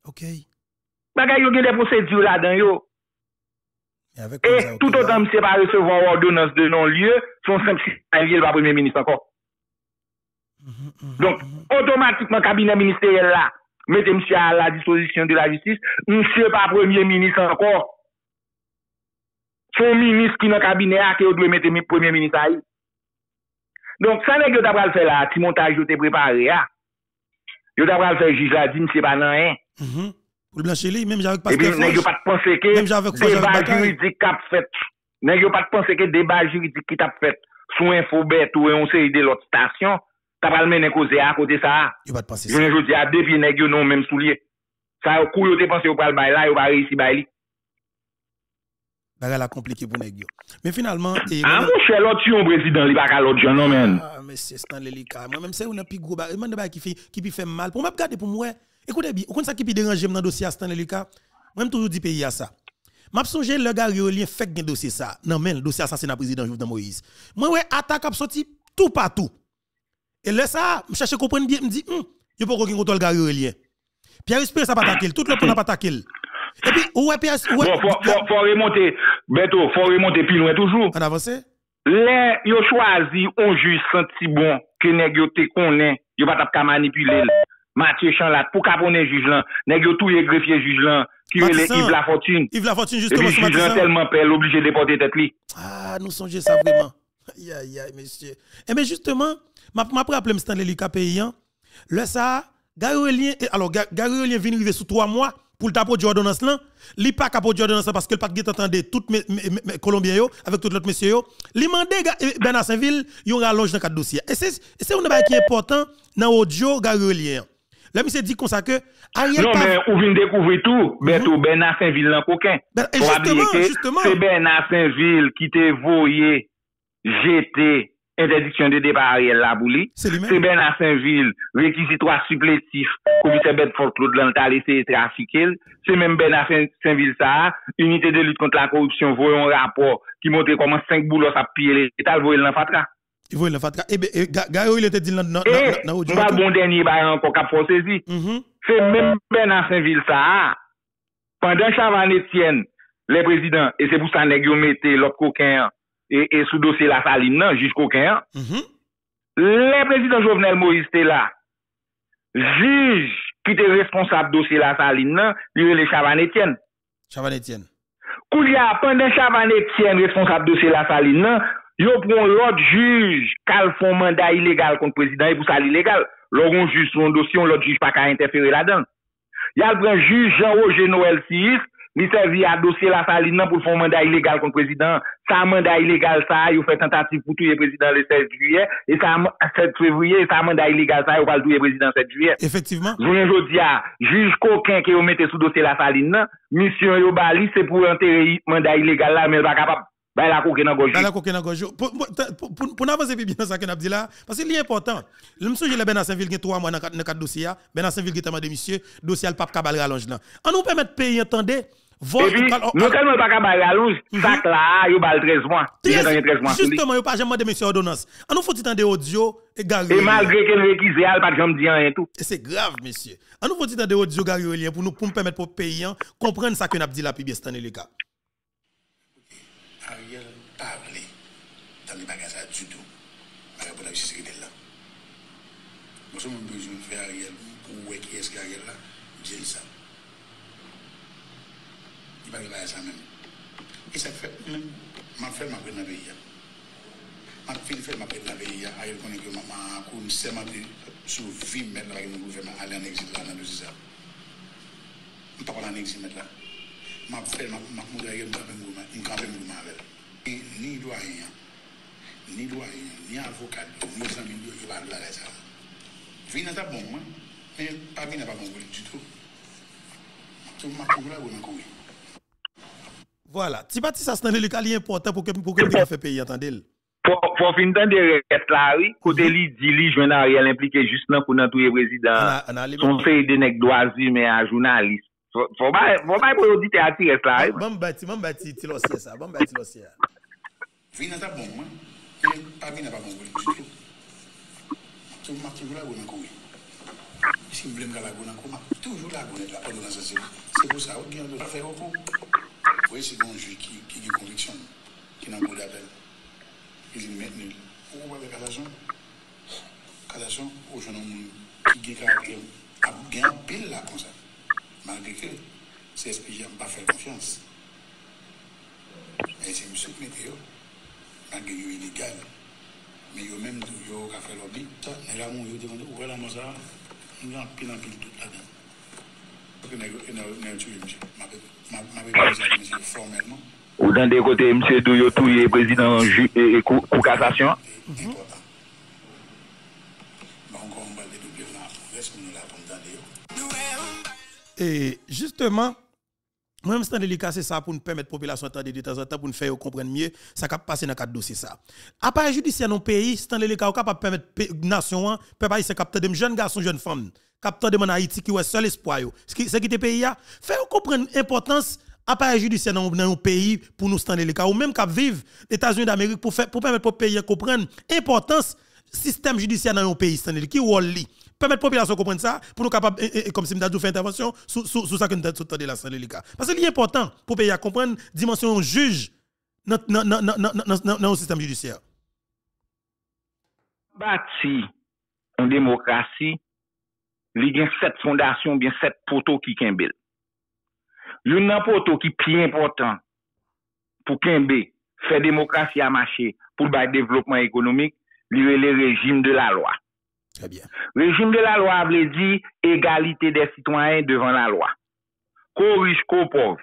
Ok. Bagay yo gen de prosedur la dan yo. Et et tout autant monsieur pas recevoir ordonnance de non-lieu, son simple citoyen, il pas premier ministre encore. Donc, automatiquement, cabinet ministériel là, mettez monsieur à la disposition de la justice, monsieur pas premier ministre encore. Son ministre qui dans le cabinet a, qui doit mettre premier ministre à Donc, ça n'est que d'après le faire là, petit montage, je t'ai préparé là. Je d'après le faire, juge là, dit, monsieur pas non, hein. Ou blanche li, menm javek paske fos. Menm javek pense ke deba juridik kap fet. Menm javek pense ke deba juridik ki tap fet. Sou info bet ou yon se ide lot stasyon, tap almen ekoze a kote sa. Yo bat pense sa. Jounen jodi a depi neg yo non menm sou liye. Sa yo kou yo te pense yo pral bay la, yo bay reysi bay li. Baga la komplike pou neg yo. Men finalman... A mou chè lot yon prezident li baka lot yon non men. A mè se stan lelika. Mwen mèm se yon api gro ba. Mwen de bay ki pi fèm mal. Pou mè ap gade pou mwen... écoutez bien, on ça qui puis déranger dans dossier à Stanley Lika. Moi même toujours dit pays à ça. M'a songe le gars Riolien fait gen dossier ça. Non mais le dossier assassinat président Jovenel Moïse. Moi ouais attaque a sorti tout partout. Et là ça, me cherche comprendre bien, me dit, hum, yo pas qu'on contrôle gars Riolien. Pierre Espérance a pas attaqué, tout le monde a pas attaqué. Et puis ouais Pierre ouais, Bon, faut, faut, faut remonter, Beto, faut remonter plus loin toujours. on avance. Les yo choisi un juge senti bon que nèg yo te connaît, yo pas tap ka manipuler. Mathieu Chanlat pour caponer juge là, nèg yo touye greffier juge là, qui est. Yves Lafortune. Yves Lafortune Et justement Matissan. tellement pelle obligé de porter tête li. Ah, nous songeons ça vraiment. Aïe, aïe, aïe, monsieur. Eh bien, justement, ma ma rappelé Stanley Lika paysan. Le ça, Garolien, alors Ga- Garolien vient arriver sous trois mois pour le taper de ordonnance là. Li pas ordonnance là parce que le pas de attendait tout Colombiens yo avec tout l'autre monsieur yo. Li mandé eh, Ben Saint-Ville, yon rallonge dans quatre dossiers. Et c'est et c'est un bagage qui est important dans audio Garolien. Le monsieur dit comme ça que Ariel Non, mais on vient découvrir tout. Mais mhm. tout Bernard Saint-Ville l'en coquin. justement, C'est Bernard Saint-Ville qui t'a voyé jeter interdiction de départ Ariel Labouli. C'est Bernard Saint-Ville, réquisitoire supplétif, commissaire Bedford Claude Lantal essayé trafiquer. C'est même Bernard Saint-Ville ça, unité de lutte contre la corruption, voyons un rapport qui montre comment cinq boulots à piller l'État, voyons l'enfatra. Il voit le fatra. Eh bien, eh, Gayo, il était dit dans le eh, Pas bon dernier bail encore qu'à saisi. Mm-hmm. C'est même Ben à Saint-Ville, ça. Pendant Chavan Etienne, le président, et c'est pour ça que vous mettez l'autre coquin, et sous dossier la saline, non, juge coquin. Mm-hmm. Le président Jovenel Moïse était là. Juge qui était responsable dossier la saline, non, il est Chavan Etienne. Chavan Etienne. Koulia, pendant Chavan Etienne, responsable dossier la saline, non, Yo pron lot juj kal fon manda ilegal kont prezident e pou sal ilegal. Loron juj son dosyon, lot juj pa ka interfere la dan. Yal pren juj Jean-Roger Noël Siris, li servi a dosye la sali nan pou fon manda ilegal kont prezident. Sa manda ilegal sa, yo fè tentatif pou touye prezident le 16 juye, e sa 7 fevriye, sa manda ilegal sa, yo pal touye prezident 7 juye. Efektiveman. Jounen jodi a, juj koken ke yo mette sou dosye la sali nan, misyon yo bali se pou enterre manda ilegal la men va kapap. Bay la goji. Dans la coquine gojo. Pour pour avancer bien dans ça qu'on a dit là parce que c'est important. Le monsieur le Ben Saint-Ville qui 3 mois dans quatre dans quatre dossiers Ben Saint-Ville qui demandé monsieur dossier le pape cabal rallonge là. On nous permet de payer entendez baka bay lalonj, sak la, yo bal 13 mwan. Yo dan yon 13 mwan sou li. Justement, yo pas jamais demandé monsieur ordonnance. On nous faut entendre audio et Gary. E malgre ke nou ekize al, pat jom diyan yon tout. Et c'est grave, monsieur. On nous faut entendre audio Gary pour nous pour permettre pour payer comprendre ça que n'a dit là puis bien Stanley le cas. de bagay sa du do. Bagay pou la visi sekretèl la. Monsè moun bejoun fè a riel pou wè ki eske a riel la, jèl sa. Di bagay bagay sa mèm. E sa fè mèm, man fè man pren nan beya. Man fè fè man pren nan beya, a riel konen ke maman akoun seman de sou vi mèm la bagay moun pou fè man alè an exit la nan bejoun sa. Mwen pa kon an exit mèm la. Mwen fè man moun gaya mwen kapen mouman avèl. E ni do a riyan. ni doyen, ni avokat, ni zanmi yo yo ban blagay sa. Vina ta bon man, men pa vina pa bon gole du tout. Tou makou la wè nan koui. Voilà, ti pati sa snande li kali important pou ke pou ke te fe peyi antande l. Po fin tan de reket la ri, kote li di li jwen nan real implike just nan pou nan touye prezident, son bon. fey de nek doazi men a jounalist. Fon bay pou yo di te ati res la ri. Bon bati, bon bati ti losye sa, bon bati losye. Vina ta bon man, Mais pas vous gonne, on toujours c'est pour ça, coup. Oui, c'est bon qui a conviction, qui n'a pas d'appel. Il dit maintenant, pourquoi avec cassation Cassation, au jeune homme qui a caractère, a bien pile là comme ça. Malgré que c'est n'a pas fait confiance. Mais c'est monsieur qui malgré yo illégal. Mais yo là où yo la moi ça Il y a pile en pile tout là-dedans. Parce que n'est n'est tué monsieur. Ma ma ma monsieur formellement. Ou dan de kote yo touye prezident e, kou, kasasyon. important. Donner. Et justement, moi-même, Stanley Lika, c'est ça pour nous permettre la population de temps en temps, pour nous faire comprendre mieux ça qui passe dans le cadre dossier. Ça. Appareil judiciaire dans le pays, Stanley Lika, est capable permettre nation, hein, peuple haïtien, capteur de jeunes garçons, jeunes femmes, capteur de mon Haïti qui est seul espoir. Ce qui c'est te pays, là, faire comprendre l'importance appareil judiciaire dans un pays pour nous Stanley Lika, ou même cap vivre les États-Unis d'Amérique pour faire pour permettre au pays comprendre l'importance système judiciaire dans un pays Lika, qui rôle. Permettre la population de comprendre ça pour nous capable et, et, comme si nous fait intervention sur ça que nous avons de la. Parce que c'est important pour pays à comprendre dimension juge dans le système judiciaire. Bati, en demokrasi, li gen set fondasyon, bien set poto ki kembel. Ki pi important pou kembe, fe demokrasi a mache pou bay devlopman ekonomik, li ve le rejim de la loi. Rejim de la loi vle di egalite de sitwanyen devan la loi. Ko riche, ko pov.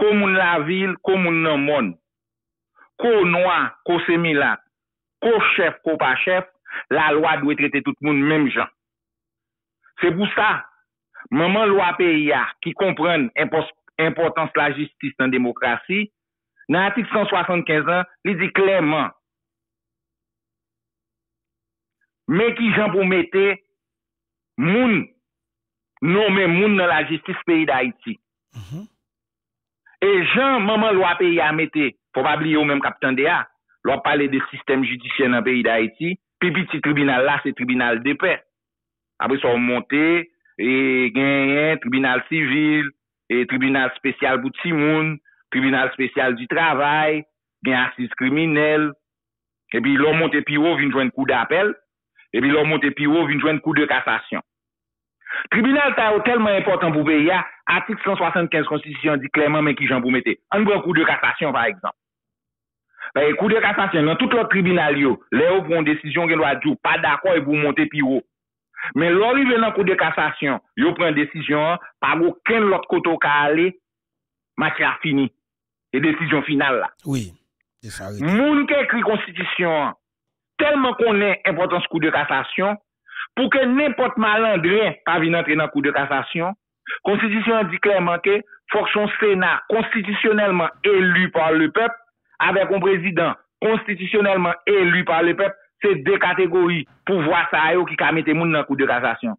Ko moun la vil, ko moun nan moun. Ko noa, ko semila. Ko chef, ko pa chef. La loi dwe trete tout moun menm jan. Se pou sa, maman lwa PIA ki kompren impotans la jistis nan demokrasi, nan atik 175 an, li di kleman men ki jan pou mette moun, nou men moun nan la jistis peyi da Haiti. Mm -hmm. E jan maman lwa peyi a mette, pou pa bli yo menm kapitan de a, lwa pale de sistem judisyen nan peyi da Haiti, pi biti tribunal la se tribunal de pe. Apre son monte, e genyen, tribunal sivil, e tribunal spesyal bout si moun, tribunal spesyal di travay, gen asis kriminel, e pi lwa monte pi yo vin jwen kou d'apel, apel, epi lò monte pi ou vin jwen kou de kassasyon. Tribunal ta yo telman important pou peyi ya, atik 175 konstitisyon di kleman men ki jan pou mette. An bon kou de kassasyon par ekzamp. Baye kou de kassasyon nan tout lò tribunal yo, le yo pou an desisyon gen lwa djou, pa d'akwa e pou monte pi ou. Men lò rive nan kou de kassasyon, yo pren desisyon an, pa go ken lòt koto ka ale, matri a fini. E desisyon final la. Oui. Moun ke ekri konstitisyon an, telman konen importans kou de kassasyon, pou ke nepot malandre pa vin entre nan kou de kassasyon, konstitisyon di klerman ke foksyon senat konstitisyonelman elu par le pep, avek an prezident konstitisyonelman elu par le pep, se de kategori pou vwa sa yo ki kamete moun nan kou de kassasyon.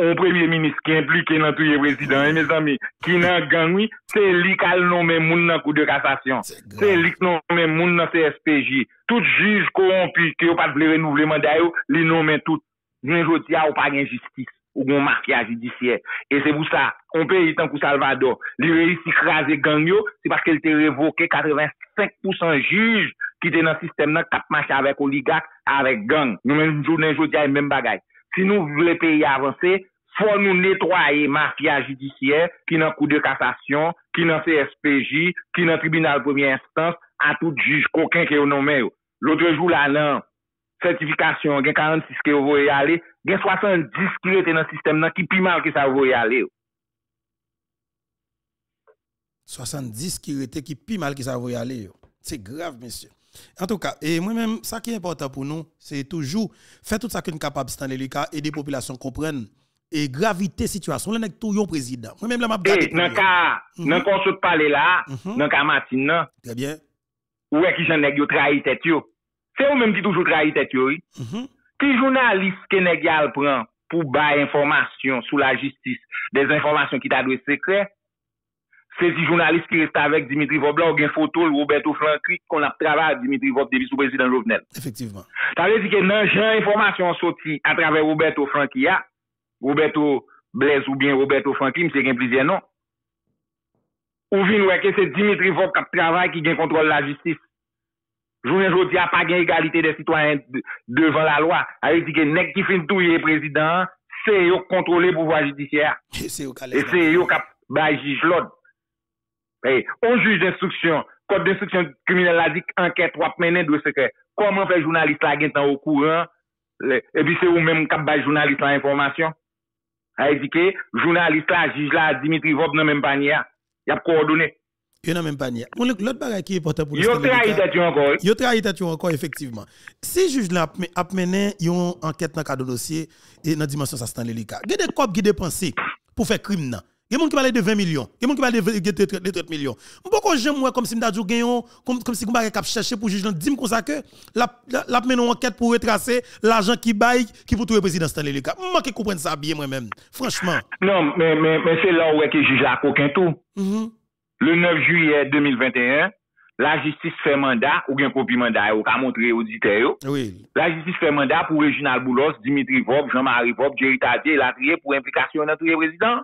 on premier ministre qui est impliqué dans tout le président, et mes amis, qui n'a gagné, c'est lui qui a nommé moun dans coup de cassation. C'est lui qui a nommé moun dans CSPJ. Tout juge corrompu qui n'a pas de renouveler mandat, il nomme tout. Bien aujourd'hui, il n'y pas de justice. Ou gon mafya jidisye. E se pou sa, on pe yi tankou Salvador, li reisi krasi gangyo, se paske li te revoke 85% juj ki te nan sistem nan kap mache avèk oligak, avèk gang. Nou men jounen joudia yi men bagay. si nou vle peyi avanse, fò nou netwaye mafya judisyen ki nan kou de katasyon, ki nan CSPJ, ki nan tribunal premier instance, a tout juj koken ki yo nomen yo. Loutre jou la nan, sertifikasyon gen 46 ki yo voye ale, gen 70 ki yo te nan sistem nan ki pi mal ki sa voye ale yo. 70 ki yo te ki pi mal ki sa voye ale yo. Se grav, monsye. En tout cas, et moi-même, ça qui est important pour nous, c'est toujours faire tout ça que nous sommes capables de les cas et des populations comprennent et gravité situation. Là, nous tout yon président. Moi-même, là, Et regardé dans pour cas, Mhm. dans parler là, Mhm. dans cas Très bien. où est qui j'en yo trahi tête. C'est ou même qui toujours trahi tête oui. Mhm. Qui journaliste que nèg yal prend pour bailler information sous la justice, des informations qui t'a secret, Se ti jounalist ki resta avek Dimitri Vob la, ou gen fotol Roberto Frankrik kon ap trava Dimitri Vob debi sou prezident Jovenel. Efektiveman. Ta ve di ke nan jan informasyon soti a trave Roberto Frankrik ya, Roberto Blaise ou bien Roberto Frankrik, mse gen plizye non. Ou vin weke se Dimitri Vob kap travay ki gen kontrol la jistis. Jounen jodi a pa gen egalite de sitwanyen devan la lwa. A ve di ke nek ki fin touye prezident, se yo kontrole pouvoa judisyer. E se yo kap bay jislod. Hey, on juj d'instruksyon, kote d'instruksyon kriminelle la dik anket wap menen dwe sekre. Koman fe jounalist la gen tan ou kouran, epi se ou menm kap bay jounalist la informasyon. A edike, jounalist la, jij la, Dimitri Vop nan menm panya, yap koordone. Yo nan menm panya. Moun lòt bagay ki e portan pou lòs. Yo trahi tatou ankon. Yo trahi tatou ankon, efektiveman. Se juj la ap menen yon anket nan kado dosye, e nan dimensyon sa stan lelika. Gede kop, gede pansi pou fe krim nan. Il y a des gens qui parlent de 20 millions, il y a des gens qui parlent de de 30 de 30 millions. Beaucoup j'aime moi comme si djou genyon comme comme si bagay cap chercher pour juge nan dim comme ça que la la, une enquête pour retracer l'argent qui baille qui pour trouver président Stanley Lika. Moi qui comprendre ça bien moi même. Franchement. Non, mais, mais, mais c'est là où est que juge la coquin tout. Mhm. Le 9 juillet 2021, la justice fait mandat, ou bien copie mandat, ou ka montre auditeur. Oui. La justice fait mandat pour Reginald Boulos, Dimitri Vob, Jean-Marie Vob, Jerry Tadier, la trier pour implication dans tous les présidents.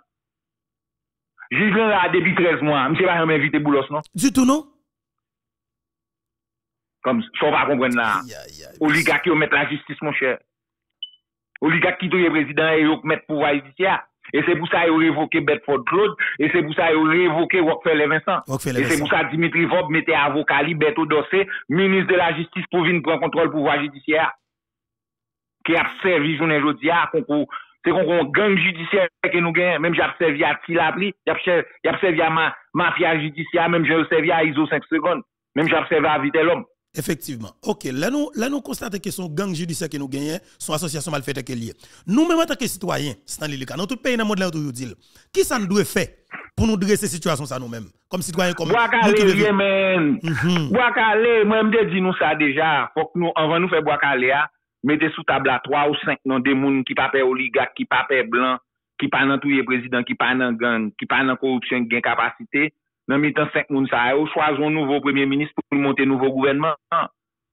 Jij lan la depi 13 mwa, mse pa yon men vite boulos non? Du tout non? Kom, so pa kompren la. Oligak yo met la jistis mon chè. Oligak ki touye prezident yo met pouva jistia. E se pou sa yo revoke Bedford Claude, e se pou sa yo revoke Rockefeller Vincent. Rockefeller Vincent. E se pou sa Dimitri Vob mette avokali Beto Dossé, minis de la jistis pou vin pren kontrol pouva jistia. Ki ap servi jounen jodia konkou concours. C'est qu'on gang judiciaire que nous gagnons. Même j'ai servi à Tilapli, j'ai servi à ma mafia judiciaire, même j'ai servi à ISO 5 secondes. Même j'ai servi à Vitellum. Effectivement. OK, là nous là nous constatons que son gang judiciaire que nous gagnons, son association malfaite qui est liée. Nous même en tant que citoyens, Stanley Lika, dans tout pays dans le monde là toujours dit, qui ça nous doit faire pour nous dresser situation ça nous-mêmes comme citoyens comme nous Yemen. Mhm. Moi, je dit nous ça déjà. Faut que nous, avant nous faire mette sou tabla 3 ou 5 nan demoun ki pape oligak, ki pape blan, ki pa nan touye prezident, ki pa nan gang, ki pa nan korupsyon gen kapasite, nan mitan 5 moun sa yo, chwazon nouvo premier ministre pou monte nouvo gouvenman.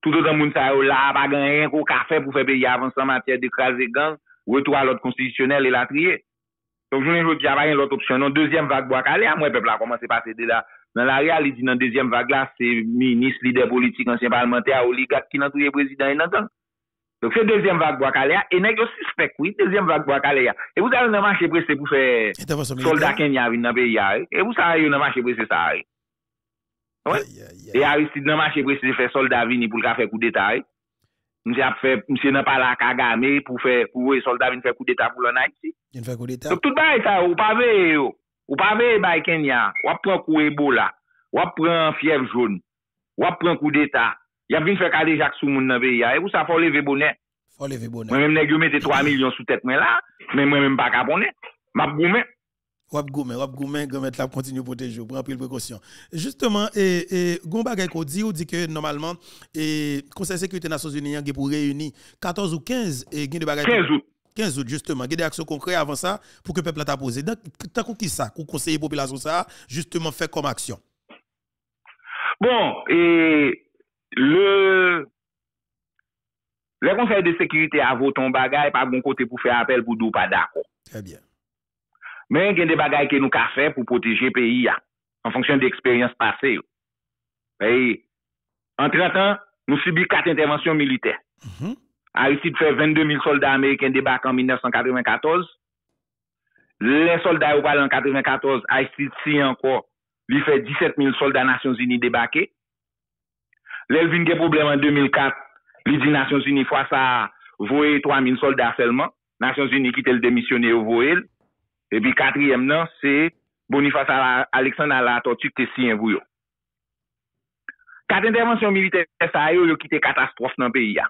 Tout an moun sa yo la, pa gen ren ko kafe pou febe yavansan matye de krasi gang, wetou a lot konstitusyonel e la triye. Donk jounen jout java yon lot opsyon. Nan dezyem vak bo ak ale, a mwen pepla koman se pase de la. Nan la realiti nan dezyem vak la, se minis, lider politik, ansyen parlementer, a oligat ki nan touye prezident yon nan gang. Donc, c'est deuxième vague Boakalea. Et nèg yo suspect, oui, deuxième vague Boakalea. Et vous avez un marché pressé pour faire soldat Kenya dans le pays. Et vous savez, un marché pressé ça. Oui. Et Aristide nan marché pressé faire soldat vini pour faire coup d'état. Mse ap fè, mse nan pala kagame pou fè, pou wè soldat vin fè kou d'Etat pou lò nan iti. Vin fè kou d'Etat. Sop tout bay sa, ou pa ve yo, oh. ou pa ve bay Kenya, wap pran kou Ebola, wap pran fiev joun, wap pran kou d'Etat, yap vin fè kade jak sou moun nan ve ya, e pou sa fò leve bonè. Faut lever bonnet. Mwen mèm nèg yo mette 3 milyon sou tèt mwen la, men mwen mèm pa ka bonè. Map. Wap goumen, wap goumen, la continue protéger, prend pile précaution. Justement, et, et, gon bagay ko ou dit que normalement, et, Conseil sécurité Nations Unies, a pour réunir 14 ou 15, et gen de bagay. 15 août. 15 août, justement. A des actions concrètes avant ça pour que le peuple t'a posé. Donc, tant qu'on qui ça, qu'on conseiller population ça, justement, fait comme action. Bon, et le... Le konsey de sekirite avoton bagay pa bon kote pou fè apel pou dou pa dako. Très bien. Men gen de bagay ke nou ka fè pou poteje peyi ya. An fonksyon de eksperyans pase yo. Peyi, an 30 an, nou subi 4 intervensyon milite. Mm -hmm. Aristide fè 22.000 soldat Ameriken debak an 1994. Le soldat yo pal an 94, Aristide si anko, li fè 17.000 soldat Nasyon Zini debake. Lèl vin gen problem an 2004, li di Nasyon Zini fwa sa voye 3.000 soldat selman. Nasyon Zini ki tel demisyone yo voye. E bi katriyem nan, se Boniface Alexandre Alatotik te siyen vou yo. Kat intervensyon militer sa yo yo ki te katastrofe nan peyi ya.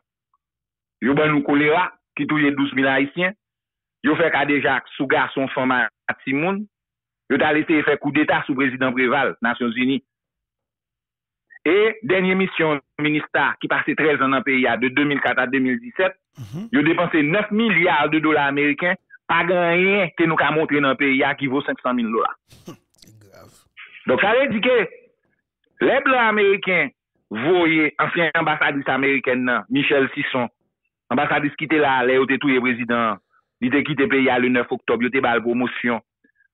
Yo ban nou kolera, ki touye 12.000 haisyen. Yo fe kadejak sou garson foma atimoun. Yo talete fe kou d'Etat sou prezident Preval, Nasyon Zini. E denye misyon minister ki pase 13 an an peyi a de 2004 a 2017, mm -hmm. yo depanse 9 milyard de dola Ameriken pa ganyen ke nou ka montre nan peyi a ki vo 500 mil dola. Donk sa re di ke, le blan Ameriken voye ansyen ambasadis Ameriken nan, Michel Sisson, ambasadis ki te la le yo te touye prezident, li te kite peyi a le 9 oktob, yo te bal promosyon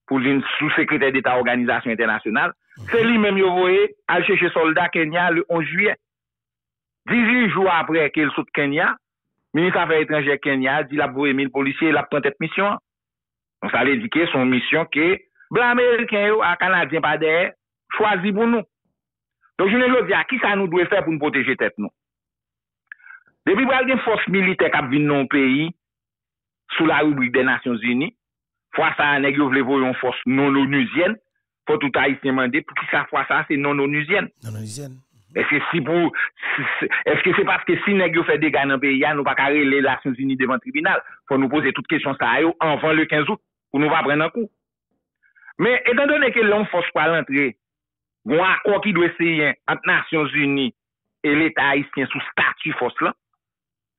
pou vin sou sekretè d'Etat Organizasyon Internasyonal, Se li menm yo voye al cheche soldat Kenya le 11 juyen. 18 jou apre ke el sot Kenya, Ministre Affaires étrangères Kenya di la boue 1000 polisye la pren tèt misyon. On sa lè di ke son misyon ke blan Ameriken yo a Kanadyen pa der chwazi pou nou. Don jounen lò di a ki sa nou dwe fè pou nou poteje tèt nou. Depi bral gen fòs milite kap vin nou peyi sou la rubrik de Nasyons Unis, fwa sa aneg yo vlevo yon fòs non-onusyen pou tout non haïtien mande pou ki sa fwa sa se non-onusienne. Non-onusienne. Eske si pou, eske se paske si neg yo fè dega nan peyi ya, nou pa kare lè l'Asyon Zuni devan tribunal, pou nou pose tout kèsyon sa yo anvan le 15 out, pou nou va pren nan kou. Men, etan donè ke l'on fòs pa l'antre, bon akwa ki dwe seyen ant Nasyon Zuni e l'Etat Haitien sou statu fòs lan,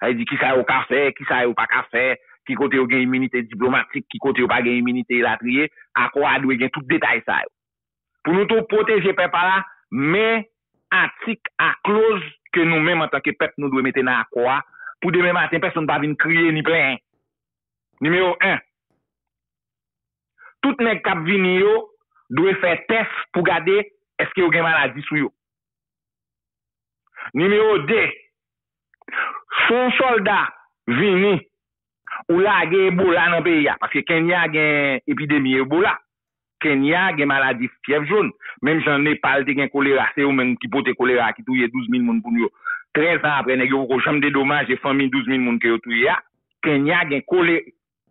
ay di ki sa yo ka fè, ki sa yo pa ka fè, ki kote yo gen iminite diplomatik, ki kote yo pa gen iminite latriye, akwa dwe gen tout detay sa yo. pou nou tou proteje pep ala, men atik a kloz ke nou men an tanke pep nou dwe mette nan akwa, pou demen maten person pa vin kriye ni plen. Numero 1. Tout nek kap vini yo, dwe fè test pou gade eske yo gen maladi sou yo. Numero 2. Son soldat vini ou la gen ebola nan peya, paske Kenya gen epidemi ebola. Kenya gen maladi fiev joun. Menm jan Nepal te gen kolera, se yo men ki pote kolera ki touye 12.000 moun pou yo. 13 an apre negyo ko chanm de domaj e fami 12.000 moun ki yo touye ya. Kenya gen kolera,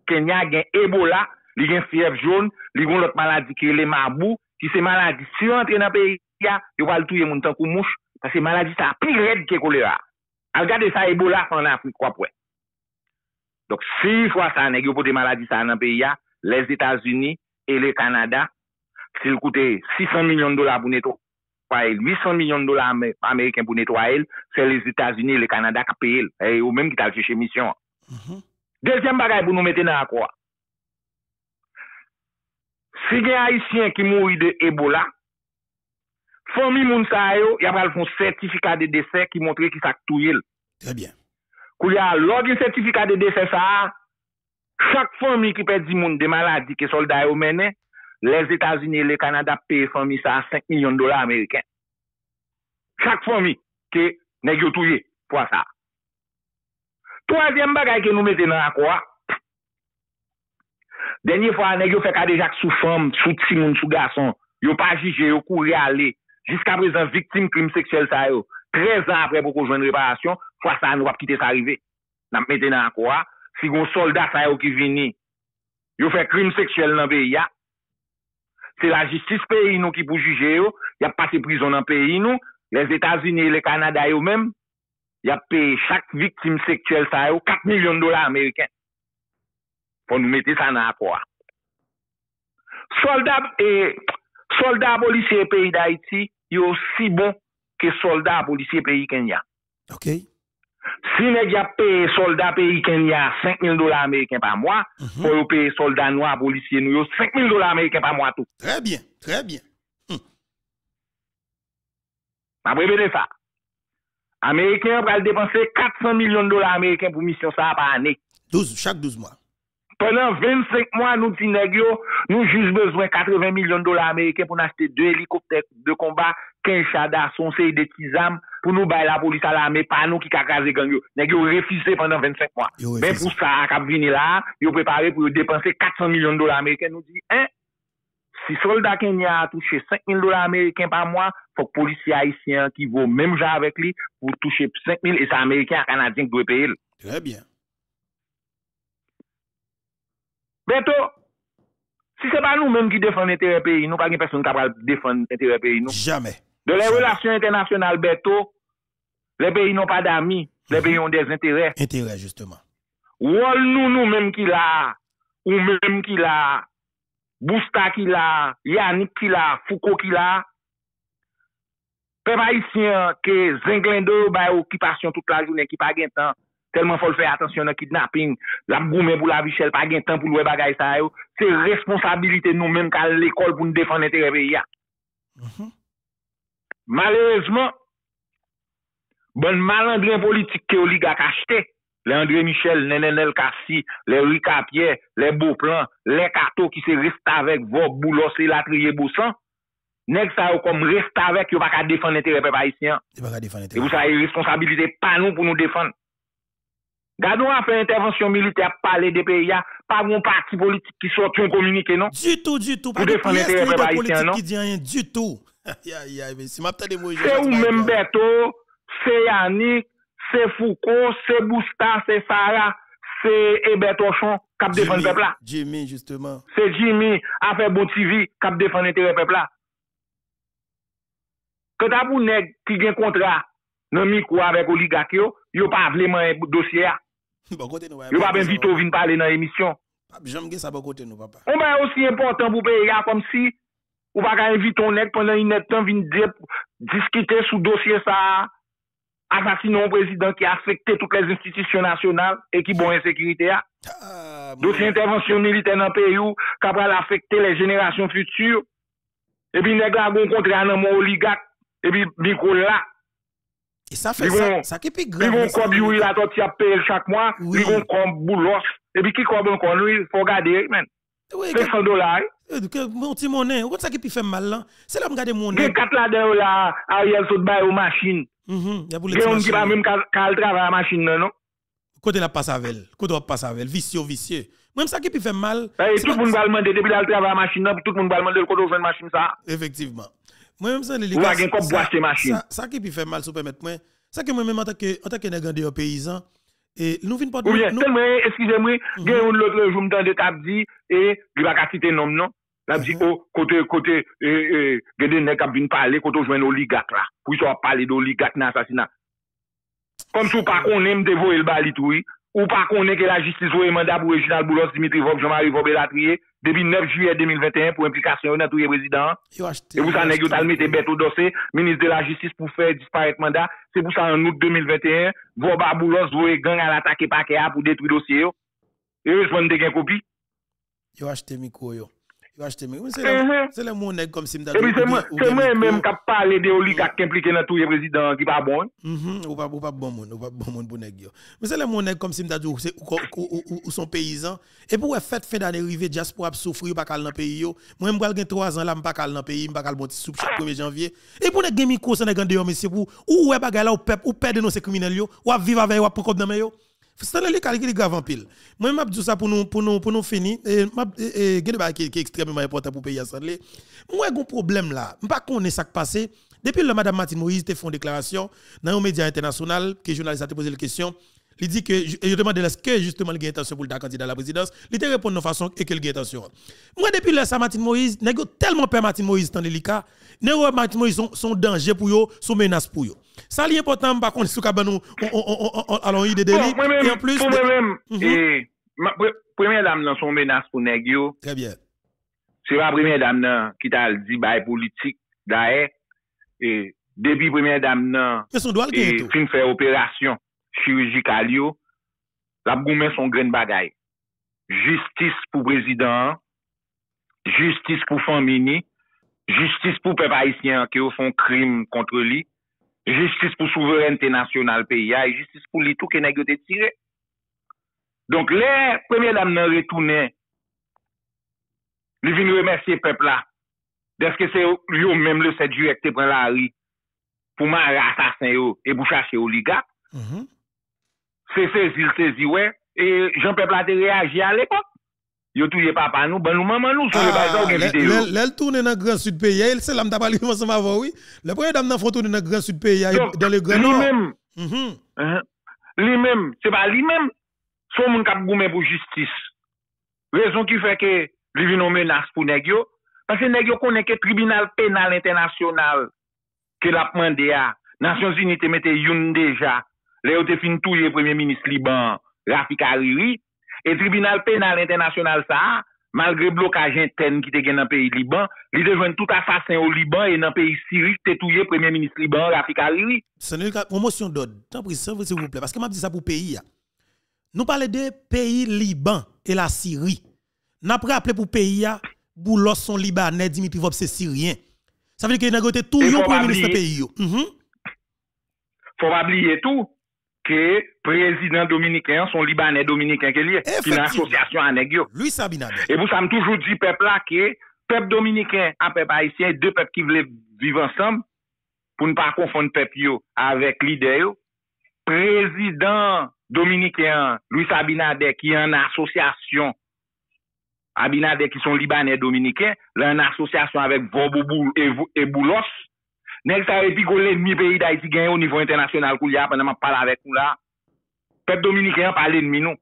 Kenya gen Ebola, li gen fiev joun, li gen lot maladi ki le mabou, ki se maladi si yo entre nan peyi ya, yo wal touye moun tan kou mouch, ta se maladi sa pi red ki kolera. Al gade sa Ebola fan Afrik kwa pwen. Dok si fwa sa negyo pote maladi sa nan peyi ya, les Etats-Unis, et le Canada, s'il coûte 600 millions de dollars pour nettoyer, 800 millions de dollars américains pour nettoyer, c'est les États-Unis et le Canada qui payent, et ou même qui t'a cherché mission. Mm -hmm. Deuxième bagage pour nous mettre dans la croix. Si il y a Haïtiens qui mourit de Ebola, famille sa yo, y a fon certificat de décès qui montre qui s'est Très bien. Kou ya, log yon certificat de décès, ça, Chak fomi ki pedi moun de maladi ke solda yo menen, les Etats-Unis le Kanada peye fomi sa 5 milyon dola Ameriken. Chak fomi ke negyo touye pou sa. Troasyem bagay ke nou mette nan akwa, denye fwa negyo fek adejak sou fom, sou timoun, sou gason, yo pa jije, yo kou reale, jiska prezant viktim krim seksyel sa yo, 13 an apre pou ko jwen reparasyon, fwa sa nou ap kite sa rive. Nan mette nan akwa, si goun soldat sa yo ki vini, yo fe krim seksuel nan peyi ya, se la jistis peyi nou ki pou juje yo, ya pase prison nan peyi nou, les Etats-Unis, le Kanada yo men, ya peye chak viktim seksuel sa yo, 4 milyon dola Ameriken, pou nou mette sa nan akwa. Soldat, eh, soldat polisye peyi da iti, yo si bon ke soldat polisye peyi Kenya. Ok. Si neg ya peye soldat peyken ya 5.000 dola Ameriken pa mwa, mm -hmm. pou yo peye soldat noa polisye nou yo 5.000 dola Ameriken pa mwa tou. Trè bien, trè bien. Hm. Ma brebe de sa. Ameriken pral depanse 400 milyon dola Ameriken pou misyon sa pa ane. 12, chak 12 mwa. Pendan 25 mwa nou ti neg yo, nou juz bezwen 80 milyon dola Ameriken pou n'achete 2 helikopter de kombat, 15 chada, son sey de tizam, pou nou bay la polis alame, pa nou ki kakaze gang yo. Nèk yo refise pendant 25 mwa. Ben pou sa kap vini la, yo prepare pou yo depanse 400 milyon dola Ameriken. Nou di, hein, si solda Kenya a touche 5.000 dola Ameriken pa mwa, fok polisi Haitien ki vo mèm jan avèk li pou touche 5.000 et sa Ameriken a Kanadyen ki dwe peye li. Trè bien. Beto, si se pa nou mèm ki defon entere peyi, nou pa gen person kapal defon entere peyi nou. Jamè. De les relations internationales, Beto, les pays n'ont pas d'amis, les pays ont des intérêts. Intérêts, justement. Ou nous, nous-mêmes qui l'a, ou même qui l'a, Bousta qui l'a, Yannick qui l'a, Foucault qui l'a, peuple haïtien que Zenglendo ba occupation toute la journée qui pas gain temps. Tellement faut le faire attention dans kidnapping. La goumé pour la vichelle, pas gain temps pour le bagay ça c'est responsabilité nous-mêmes qu'à l'école pour nous défendre l'intérêt pays Malezman, bon malandren politik ke oligak achete, le André Michel, le Nenel Kassi, le Rika Pierre, le Beauplan, le Kato ki se reste avèk Vok, Boulos, le Latrier, Boussan, nek sa yo kom reste avèk yo baka defan netere pe païsien. Yo baka defan netere. E pou sa yo responsabilite pa nou pou nou defan. Gado an fè intervensyon militer pale de pe ya, pa goun parti politik ki sot yon komunike, non? Du tout, du tout. Pou defan netere pe païsien, non? Du tout, du tout. Se ou men Beto, se Yannick, se Foucault, se Bousta, se Farah, se Ebetochon, kap defan pepla. Jimmy, justement. Se Jimmy, afe Boutivi, kap defan entere pepla. Kata pou neg ki gen kontra nan mikou avèk oligak yo, yo pa avleman e dosye a. Bon yo pa bon ben vito vin pale nan emisyon. Jom gen sa bo kote nou, papa. Ou ben osi important pou pe ya kom si Ou pa ka eviton nek pwennan inet tan vin dep diskite sou dosye sa asasinon prezident ki afekte tout les institisyon nasyonal e ki bon ensekirite a. Ah, dosye intervensyon milite nan pe yo kapal afekte les jenerasyon futur. E pi nek la bon kontre anan moun oligak. E pi biko la. E sa fe sa, sa ke pi gran. Li gon kob yu il atot si ap pel chak mwa. Li gon kob boulos. E pi ki kob an kon nou il fo gade men. 500 dolari. Mon petit monnaie, ou ça qui faire mal là? C'est là me garder mon nez. Kat la de yo la, Ariel sot bay ou machine. Mhm, y a les pa machines. même kal kal travay a machine nan, non? Côté la passe avec, côté la passe avec, vicieux, vicieux. Même ça qui faire mal. Eh, c'est tout le monde va demander, depuis la travay a machine nan, tout le monde va demander le kodo jwen machine sa. Effectivement. Moi même ça les gars, va ça-. Ça ça qui faire mal, si vous permettez. Ça que moi même en tant que que paysan et nous vinn pas Ou bien, nous- tellement, excusez-moi, Mhm. gen yon l'autre jour m'tande tap di, et, li va ka cite nom, non? La di, mhm. oh, kote, kote, eh, eh, gede nek ap vin pale, kote jwen oligat la. Pou yon pale de oligat nan asasina. Kom sou pa konen mte vo el bali toui, Ou pa konen ke la jistis ou emanda pou Reginald Boulos, Dimitri Vop, Jean-Marie Vop et la triye, debi 9 juyè 2021 pou implikasyon ou nan touye prezident. E pou sa neg yo talme te bet ou dosè, Ministre de la Jistis pou fè disparèk mandat, se pou sa an out 2021, Vop a Boulos vou e gang al atake pa ke a pou detwi dosye yo. E yo jpon de gen kopi. Yo achete mikou yo. Acheté micro. Mais C'est Mhm. là mon nègre comme si m'ta c'est moi, même qui parle des oligarques qui impliqués dans tout le président qui pas bon. Mhm, ou pas ou pas bon monde, ou pas bon monde pour nèg yo. Mais c'est mon nègre comme si m'ta dit ou c'est- ou ou- ou- ou- ou son paysan et pour faire fin d'année arriver diaspora souffrir pas cal dans pays yo. Moi m'bral gen 3 ans là m'pas cal dans pays, m'pas cal bon petit soupe chaque 1er janvier. Et pour nèg gen micro ça nèg dehors monsieur pour ou ouais bagay là ou pep ou perdre nos criminels yo, ou vivre avec ou prendre dans yo? Là les calculs grave en pile. Moi m'a dit ça pour nous pour nous pour nous finir et m'a et gen bagay qui est extrêmement important pour pays ça. Moi un problème là, m'pas connait ça qui passé depuis le madame Martine Moïse te font déclaration dans un média international que journaliste a posé la question Il dit que, je demande est-ce que justement il a intention pour le candidat à la présidence. Il te répond de façon et qu'il a intention. Moi, depuis là, ça, Martin Moïse, n'est tellement peur Martin Moïse dans cas, n'est Martin Moïse sont, sont danger pour eux, sont menace pour eux. Ça, c'est important, par contre, si nous allons idée de lui. Et en plus. Pour moi-même, et ma première dame dans son menace pour Negio. Très bien. C'est la première dame qui t'a dit, bah, politique, d'ailleurs, et depuis première dame nan, son et fin faire opération chirurgical yo, la goumen son gren bagay. Justice pou prezident, justice pou famini, justice pou pep haisyen ki yo fon krim kontre li, justice pou souverènte nasyonal peyi ya, justice pou li tou ke negyo te tire. Donk le, premye dam nan retounen, li vin remersye pep la, deske se yo menm le 7 juyek te pren la ri, pou man re asasen yo, e bou chache yo liga, mm -hmm. se sezi, sezi, wè, e jan pep la te reagi a l'epok. Yo touye papa nou, ban nou maman nou, sou ah, le bayzan ou gen videyo. Lèl tourne nan Grand Sud P.I.A. el se lam da pali yon seman avon, oui. Le preye dam nan fon tourne nan Grand Sud P.I.A. dan le Grand Nord. Li mèm, mm -hmm. uh -huh. li mèm, se pa li mèm, sou moun kap goumen pou jistis. Rezon ki fè ke li vi nou menas pou negyo, pase negyo konen ke tribunal penal internasyonal ke la pman de a. Nasyon Zini te mette youn deja. Là yo te fin touye premier ministre Liban, Rafik Hariri, et tribunal pénal international ça, malgré blocage interne qui te gen dans pays Liban, li te joindre tout assassin au Liban et dans pays Syrie te touye premier ministre Liban, Rafik Hariri. C'est une promotion d'ordre. Tant pis, s'il vous plaît. Parce que m'a dit ça pour pays. ya. Nous parlons de pays Liban et la Syrie. N'a pas rappelé pour pays, Boulos son Libanais, Dimitri Vop c'est Syrien. Ça veut dire qu'il a tout le premier ministre pays. Mhm. faut pas oublier tout que président dominicain, son Libanais dominicain qui est, qui est une association à Lui, Sabina. Et vous, ça me toujours dit, peuple là, que peuple dominicain à peuple haïtien, deux peuples qui voulaient vivre ensemble, pour ne pas confondre peuple avec leader, président dominicain, Louis Abinader, qui est en association, Abinader qui sont Libanais dominicains, là, en association avec Boboubou et, et Boulos, Nèk sa repi ko l'enmi peyi da iti gen yo nivou internasyonal kou liya, pandan ma pala vek kou la, pep Dominikyan pa l'enmi nou.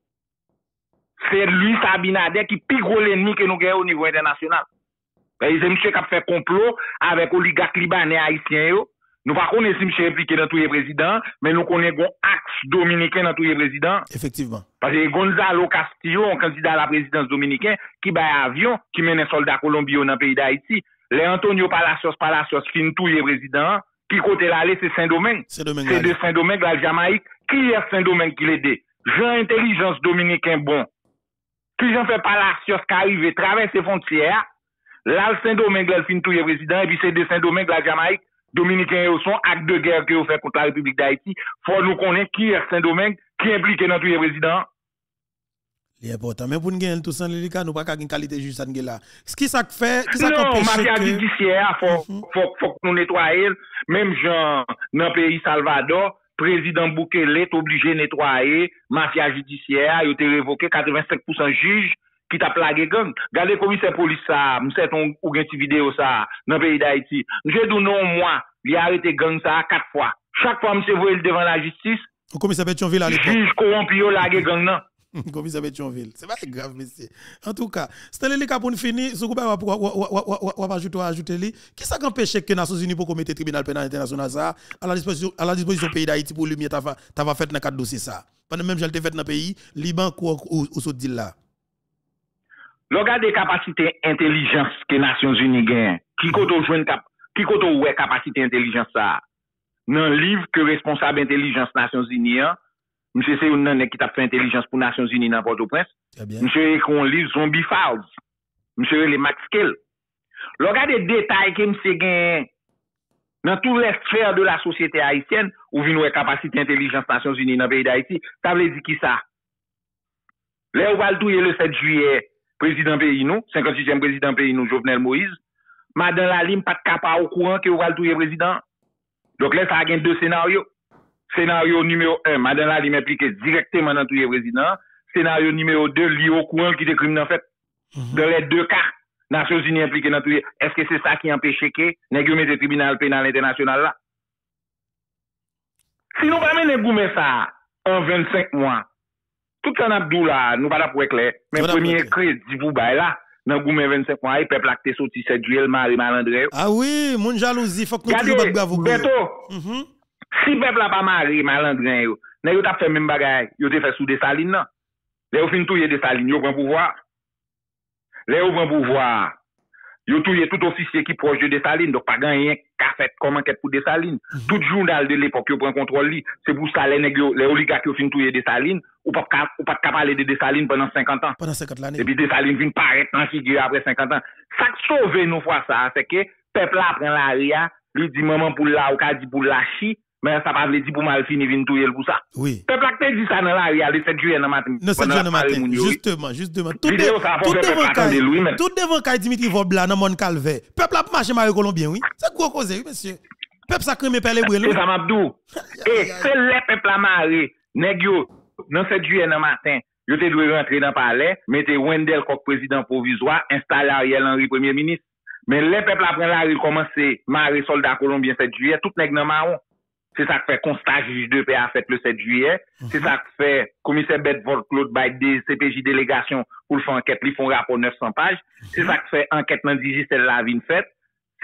Se Louis Sabinader ki pi gwo l'enmi ke nou gen yo nivou internasyonal. Pe yi se msye kap fe complot avek oligak libanè haisyen yo, Nou pa konen si mche implike nan touye prezident, men nou konen gon aks dominiken nan touye prezident. Efektivman. Pase Gonzalo Castillo, an kandida la prezidans dominiken, ki bay avyon, ki menen soldat Kolombiyo nan peyi da Haiti, Le Antonio Palacios Palacios fin touye prezident, ki kote la le se Saint-Domingue. Se de Saint-Domingue la Jamaik, ki er Saint-Domingue ki le de? Jean Intelligence Dominikin bon. Ki jan fe Palacios ka arrive travesse fontiyer, la Saint-Domingue la fin touye prezident, epi se de Saint-Domingue la Jamaik, Dominikin yo son ak de ger ki yo fe konta Republik d'Haïti, fò nou konen ki er Saint-Domingue ki implike nan touye prezident. C'est important. Mais pour nous gagner tout ça, nous pas une qualité juste là. Ce qui ça fait, qui ça non, mafia que... judiciaire, faut, Mhm. faut, que nous nettoyer. Même genre, dans le pays Salvador, président Bukele est obligé de nettoyer mafia judiciaire, il a été révoqué 85% juge qui t'a plagué gang. Regardez commissaire police ça, m'sait on ou gen ti vidéo ça dans le pays d'Haïti. J'ai dit non moi, il a arrêté gang ça quatre fois. Chaque fois m'sait voyer devant la justice, Au commissaire Pétionville à l'époque. juge corrompu yo lagué gang nan. commissaire Pétionville. C'est pas grave, monsieur. En tout cas, c'était le cas pour finir. Si vous pouvez ajouter, ajouter, qui ça empêche que les Nations Unies pour commettre le tribunal pénal international à la disposition, à la disposition pays d'Haïti pour lui, t'as va fait dans le cadre dossier ça. Pendant même, j'ai fait dans le pays, Liban, quoi, ou, ou, dit là. Des capacités intelligence que les Nations Unies gagnent, qui qui koto ouais capacité intelligence ça, dans le livre que responsable intelligence Nations Unies, Mse se yon nan nek ki tap fe intelijans pou Nasyon Zuni nan Port-au-Prince. Mse yon e kon li Zombie Fouls. Mse yon e li Max Kell. Lo gade detay ke mse gen nan tou les fèr de la sosyete Haitienne ou vi nou e kapasite intelijans Nasyon Zuni nan peyi d'Haiti, ta vle di ki sa. Le ou bal touye le 7 juye prezident peyi nou, 56e prezident peyi nou, Jovenel Moïse, madan la lim pat kapa ou kouan ke ou bal touye prezident. Dok le sa gen de senaryo. Senaryo numero 1, madan la li m'implike direkteman nan touye prezident. Senaryo numero 2, li yo kouan ki de krim nan fèt. De lè dè kak, Nasyon Zini implike nan touye. Eske se sa ki empèche ke, negyo mè de tribunal penal internasyonal la? Si nou pa mè negyo mè sa, an 25 mwa, tout an ap dou la, nou pa la pou ek lè, men premye kredi di vou bay la, nan goumen 25 mwa, e pepl ak te soti se duel mari malandre. Ah oui, moun jalouzi, fok nou toujou bat gavou. Gade, beto, mm -hmm. Si pep la pa mari malandren yo, nan yo tap fè men bagay, yo te fè sou de salin nan. Le yo fin touye de salin, yo pren pouvoar. Le yo pren pouvoar. Yo touye tout ofisye ki proje de salin, dok pa ganyen ka fet koman ket pou de salin. Mm. Tout jounal de l'epok yo pren kontrol li, se pou sa salen yo, le oligak yo fin touye de salin, ou pa ka, ou pa ka pale de de salin penan 50 an. Penan 50 l'anè. E pi de salin fin paret nan figye apre 50 an. Sak sove nou fwa sa, se ke pep la pren la ria, li di maman pou la ou ka di pou la chi, men sa pa vle di pou mal fini vin touye l pou sa. Oui. Pepl la te di sa nan la ria, le 7 juye nan matin. Le la pare matin. Justement, justement. Tout de- attendre Kay- mais- Dimitri Vobla dans mon calvaire. Peuple a marché Mario Colombien, oui. C'est quoi cause, oui, monsieur? Peuple ça crème pelle brûle. Se sa mabdou. E, se le pepl la mare, neg yo, nan 7 juye nan matin, yo te dwe rentre nan pale, mette Wendell Kok prezident provizwa, installe Ariel Henry premier ministre. Men le pepl apren la ri komanse mare soldat kolombien 7 juye, tout neg nan maron. Se sa k fè konstat juj 2 pe a fèt le 7 juyè. Mhm. Se sa k fè komise bet vol Claude Baye CPJ delegasyon pou l fè anket li fon rapor 900 paj. Se sa k fè anket nan dijistel la vin fèt.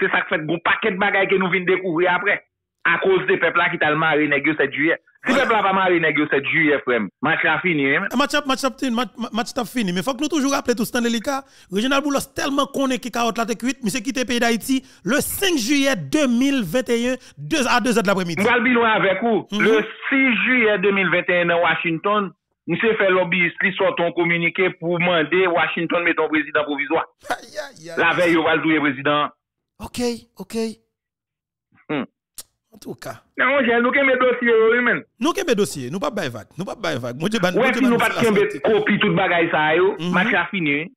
Se sa k fèt goun paket bagay ke nou vin dekouvri apre. A kouz de pepla ki talman renegyo 7 juyè. Si pepla pa mare negyo 7 juye, frem, match la fini, hein? Match up, match up, match, match up fini. Mais faut que nous toujours rappeler tout ce temps délicat. Réginal Boulos tellement connaît qui carotte la tête cuite, monsieur quitté le pays d'Haïti le 5 juillet 2021, 2 à 2 heures de l'après-midi. Mbral bilon avek ou, Mhm. le 6 juye 2021 nan Washington, mse fè lobbyist li sorton komunike pou mande Washington meton prezident provizwa. Aïe, aïe, aïe. La veille, yo val douye prezident. Ok, ok. Hmm. En tout cas. Non, j'ai nous kembe dossier oui men. Nous kembe dossier, nous pas bail vague, nous pas bail vague. Mon Dieu, ban. Ouais, si nous pas kembe copie toute bagaille ça yo, mhm. match a fini.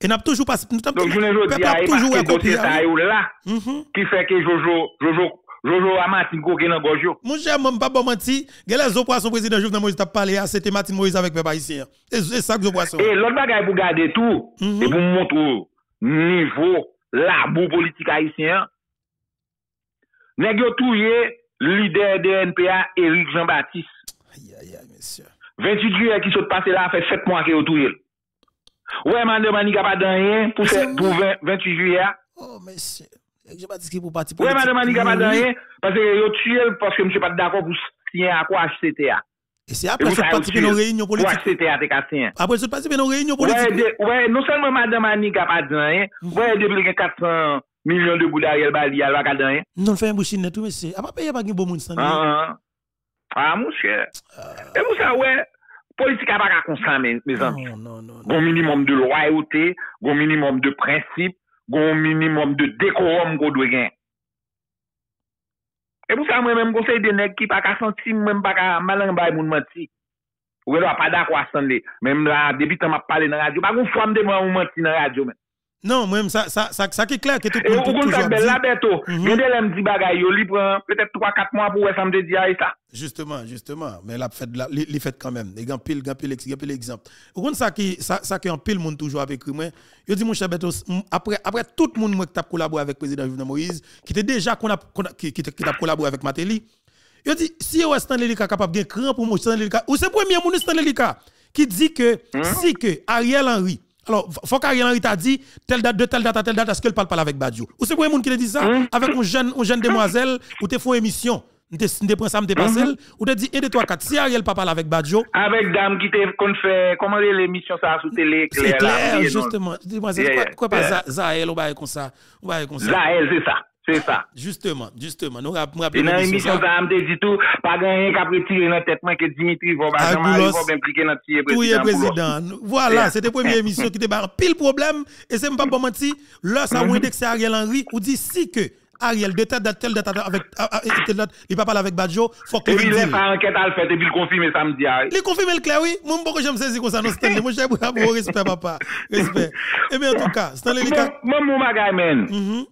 Et n'a toujours pas nous t'a Donc je ne dis pas toujours un dossier ça yo là. Mhm. Qui fait que Jojo Jojo Jojo Amatine koke nan gojo. Mon cher, même pas bon menti, gèlè zo poisson président Jovenel Moïse t'a parlé à c'était Martin Moïse avec peuple haïtien. Et ça zo poisson. Et l'autre bagaille pour garder tout mhm. et pour montrer niveau la boue politique haïtien. Nèk yo touye lider DNPA Eric Jean-Baptiste. Aïe, aïe, aïe, messieurs. 28 juye ki sot pase la fè 7 mwa ki yo touye. Ouè mande mani ka pa danyen pou, pou 20, 28 juye a. Oh, messieurs. Eric Jean-Baptiste ki pou pati politik. Ouè mande mani ka pa danyen pase yo touye paske msè pati dako pou siyen akwa HCTA. E se apre sot patipe nou reynyon politik. Ou HCTA te katyen. Apre sot patipe nou reynyon politik. Ouè, non selman madame Annie Kapadran, ouè, debleke 400 Milyon de bouda yel bali yal waka dan. Eh? Non fè yon bouchine netou mè se. A pa peye pa gen bon moun san. A, a moun chè. E moun sa wè, politik a pa ka konsan mè zan. Gon minimum de loyote, gon minimum de prinsip, gon minimum de dekorum kou dwe gen. E moun sa mwen mèm konsey denek ki pa ka santi mwen pa ka malan bay moun manti. Ouwe do a pa da kwa san de. Mèm la debitan ma pale nan radyo. Bagoun fwa mde mwen moun manti nan radyo men. Non, moi, ça, ça, ça, ça qui est clair que tout Et le monde kon toujours sa bel la dit. beto, Mhm. gen de lèm di bagay yo, li pran peut-être 3-4 mois pour ça me dit ah, ça. Justement, justement. Mais li, li fait quand même. Il y a un pile, il pile, il pile exemple. Au compte ça qui, ça, ça qui en pile monde toujours avec moi. Je dis mon cher Beto, après, après tout le monde moi, qui t'a collaboré avec le président Jovenel Moïse, qui était déjà qu'on a, a- qui, qui, qui collaboré avec Matéli. Je dis, si vous Lika capable de cran pour moi, Stanley Lika, ou c'est le premier monde Stanley Lika qui dit que si que Ariel Henry, alors, faut qu'Ariel Henry t'a dit, telle date, de telle date à telle date, est-ce qu'elle parle pas avec Badjo? Ou c'est le premier monde qui te dit ça? Avec une jeune, une jeune demoiselle, ou te font émission, te prend ça, passé, ou te dit 1, 2, 3, 4, si Ariel pas parle avec Badjo, Avec dame qui te kon fait, comment dire l'émission ça sous télé, c'est clair, là, clair, justement. Demoiselle, Yeah, quoi, quoi pas yeah. Za- Zaël, ou bail comme ça, elle, c'est ça, c'est ça. Justement, justement, nous rappelons Et dans l'émission ça, me dit tout, pas gagné qu'à retirer dans la tête, que Dimitri va, va impliquer dans le président. président. Voilà, c'était la première émission qui barre pile problème. Et c'est pas bon mentir. Là, ça Mhm. vous indexé Ariel Henry, ou dit si que Ariel, de telle date, telle date, avec, et telle date, il pas parler avec Badjo, faut que Et puis, il enquête à le fait, et puis il confirme samedi. ah. Il confirme le clair, oui. Moi, pourquoi j'aime saisir comme ça, non, Stanley. Moi, j'aime bravo, respect, papa. Respect. Eh bien, en tout cas, Stanley. Moi, mon.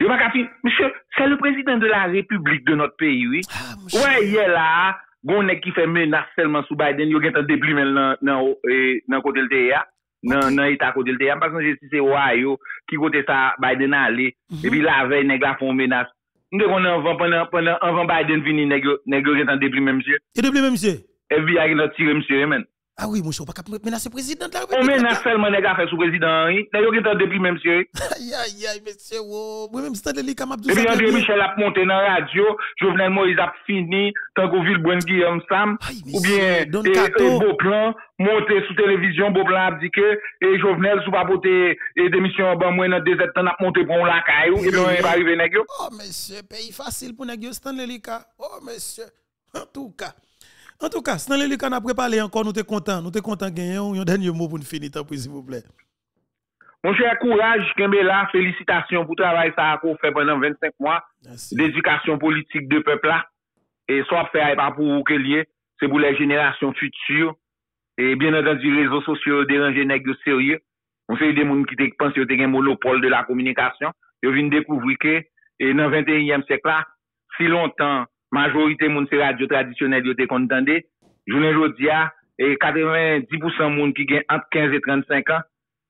Yo baka fin, monsye, se le prezident de la republik de not peyi, oui. Ah, Ouè, yè la, gounèk ki fè menas selman sou Biden, yo gen tan deplimen nan, nan, eh, nan kote lte ya, nan, nan ita kote lte ya. Mpasan jè si se wè yo, ki kote sa Biden ale, mm -hmm. epi la vey neg la fon menas. Mde kon anvan, anvan Biden vini, neg yo gen tan deplimen, monsye. E deplimen, monsye? E vi a gen not tire, monsye, men. Ah oui, mon cher, pas capable de menacer le président de la On menace seulement a fait sous président Henri. Nèg yo retan dépli même monsieur. Aïe, aïe, aïe, monsieur, wow. Moi-même, c'est les camarades Et puis André Michel a monté dans la radio, Jovenel Moïse a fini, tant qu'au Villebouin Guillaume Sam, ou bien monsieur, et, Beauplan, monté sous télévision, Beauplan a dit que, et Jovenel sous pas porter et démission en bas moins dans deux temps a monté pour la caillou, et puis on va arriver nèg. Oh, monsieur, pays facile pour nèg Stanley Lika. Oh, monsieur. En tout cas. En tout cas, Stanley Lika n'a préparé encore, nous t'es content. Nous t'es content gagner un dernier mot pour nous finir, s'il vous plaît. Mon cher courage, Kembela, félicitations pour le travail ça qu'on fait pendant 25 mois d'éducation politique de peuple là. Et soit fait pas pour vous c'est pour les générations futures. Et bien entendu, les réseaux sociaux dérangent nèg yo sérieux. On fait des gens qui pensent que c'est un monopole de la communication. Ils viennent découvrir que, et dans le 21e siècle là, si longtemps, majorite moun se radyo tradisyonel yo te kontande, jounen jodi a, e 90% moun ki gen ant 15 et 35 an,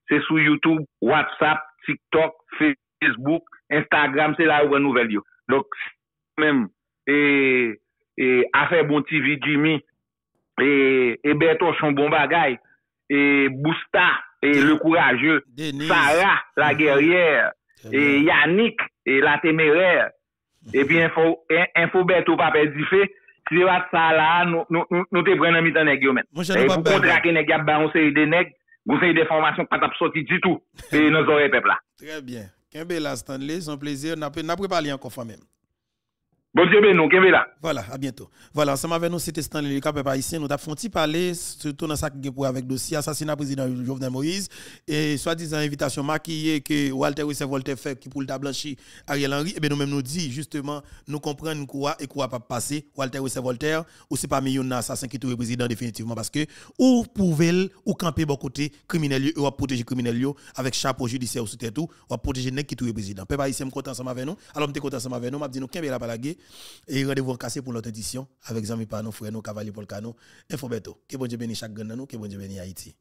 se sou YouTube, WhatsApp, TikTok, Facebook, Instagram, se la ou an nouvel yo. Dok, mèm, e, e afe bon TV Jimmy, e, e Beto son bon bagay, e Bousta, e Le Courageux, Sarah, la mm-hmm. guerrière, e Yannick, e la téméraire, epi info beto pa pe di fe, si yo at sa la, nou, nou, nou te pren nan mitan neg yo men. E pou kontrake neg yap ba, on se yi de neg, on se yi de formasyon pat ap soti di tou, e nou zore pepla. Trè bien, kenbe la Stanley, son plezir, na pre pali an konfa men. Bon Dieu nous, qu'est-ce là? Voilà, à bientôt. Voilà, ensemble avec nous, c'était Stanley Lucas, peuple haïtien. Nous avons fait un parler, surtout dans ça qui est avec dossier assassinat président Jovenel Moïse et soi-disant invitation maquillée que Walter Wissé Voltaire fait qui pour le blanchi Ariel Henry. Et bien nous-mêmes nous dit justement, nous comprenons quoi et quoi pas passer. Walter Wissé Voltaire, ou c'est pas million assassin qui est le président définitivement parce que ou pouvez ou camper bon côté criminel ou protéger criminel avec chapeau judiciaire ou sous tête ou protéger nèg qui est le président. Peuple haïtien, content ensemble avec nous. Alors, m'te content ensemble avec nous, m'a dit nous la balaguer et rendez-vous en cassé pour l'autre édition avec Zami Pano, frère Cavalier Polcano, Info Beto. Que bon Dieu bénisse chaque gagne nous, que bon Dieu bénisse Haïti.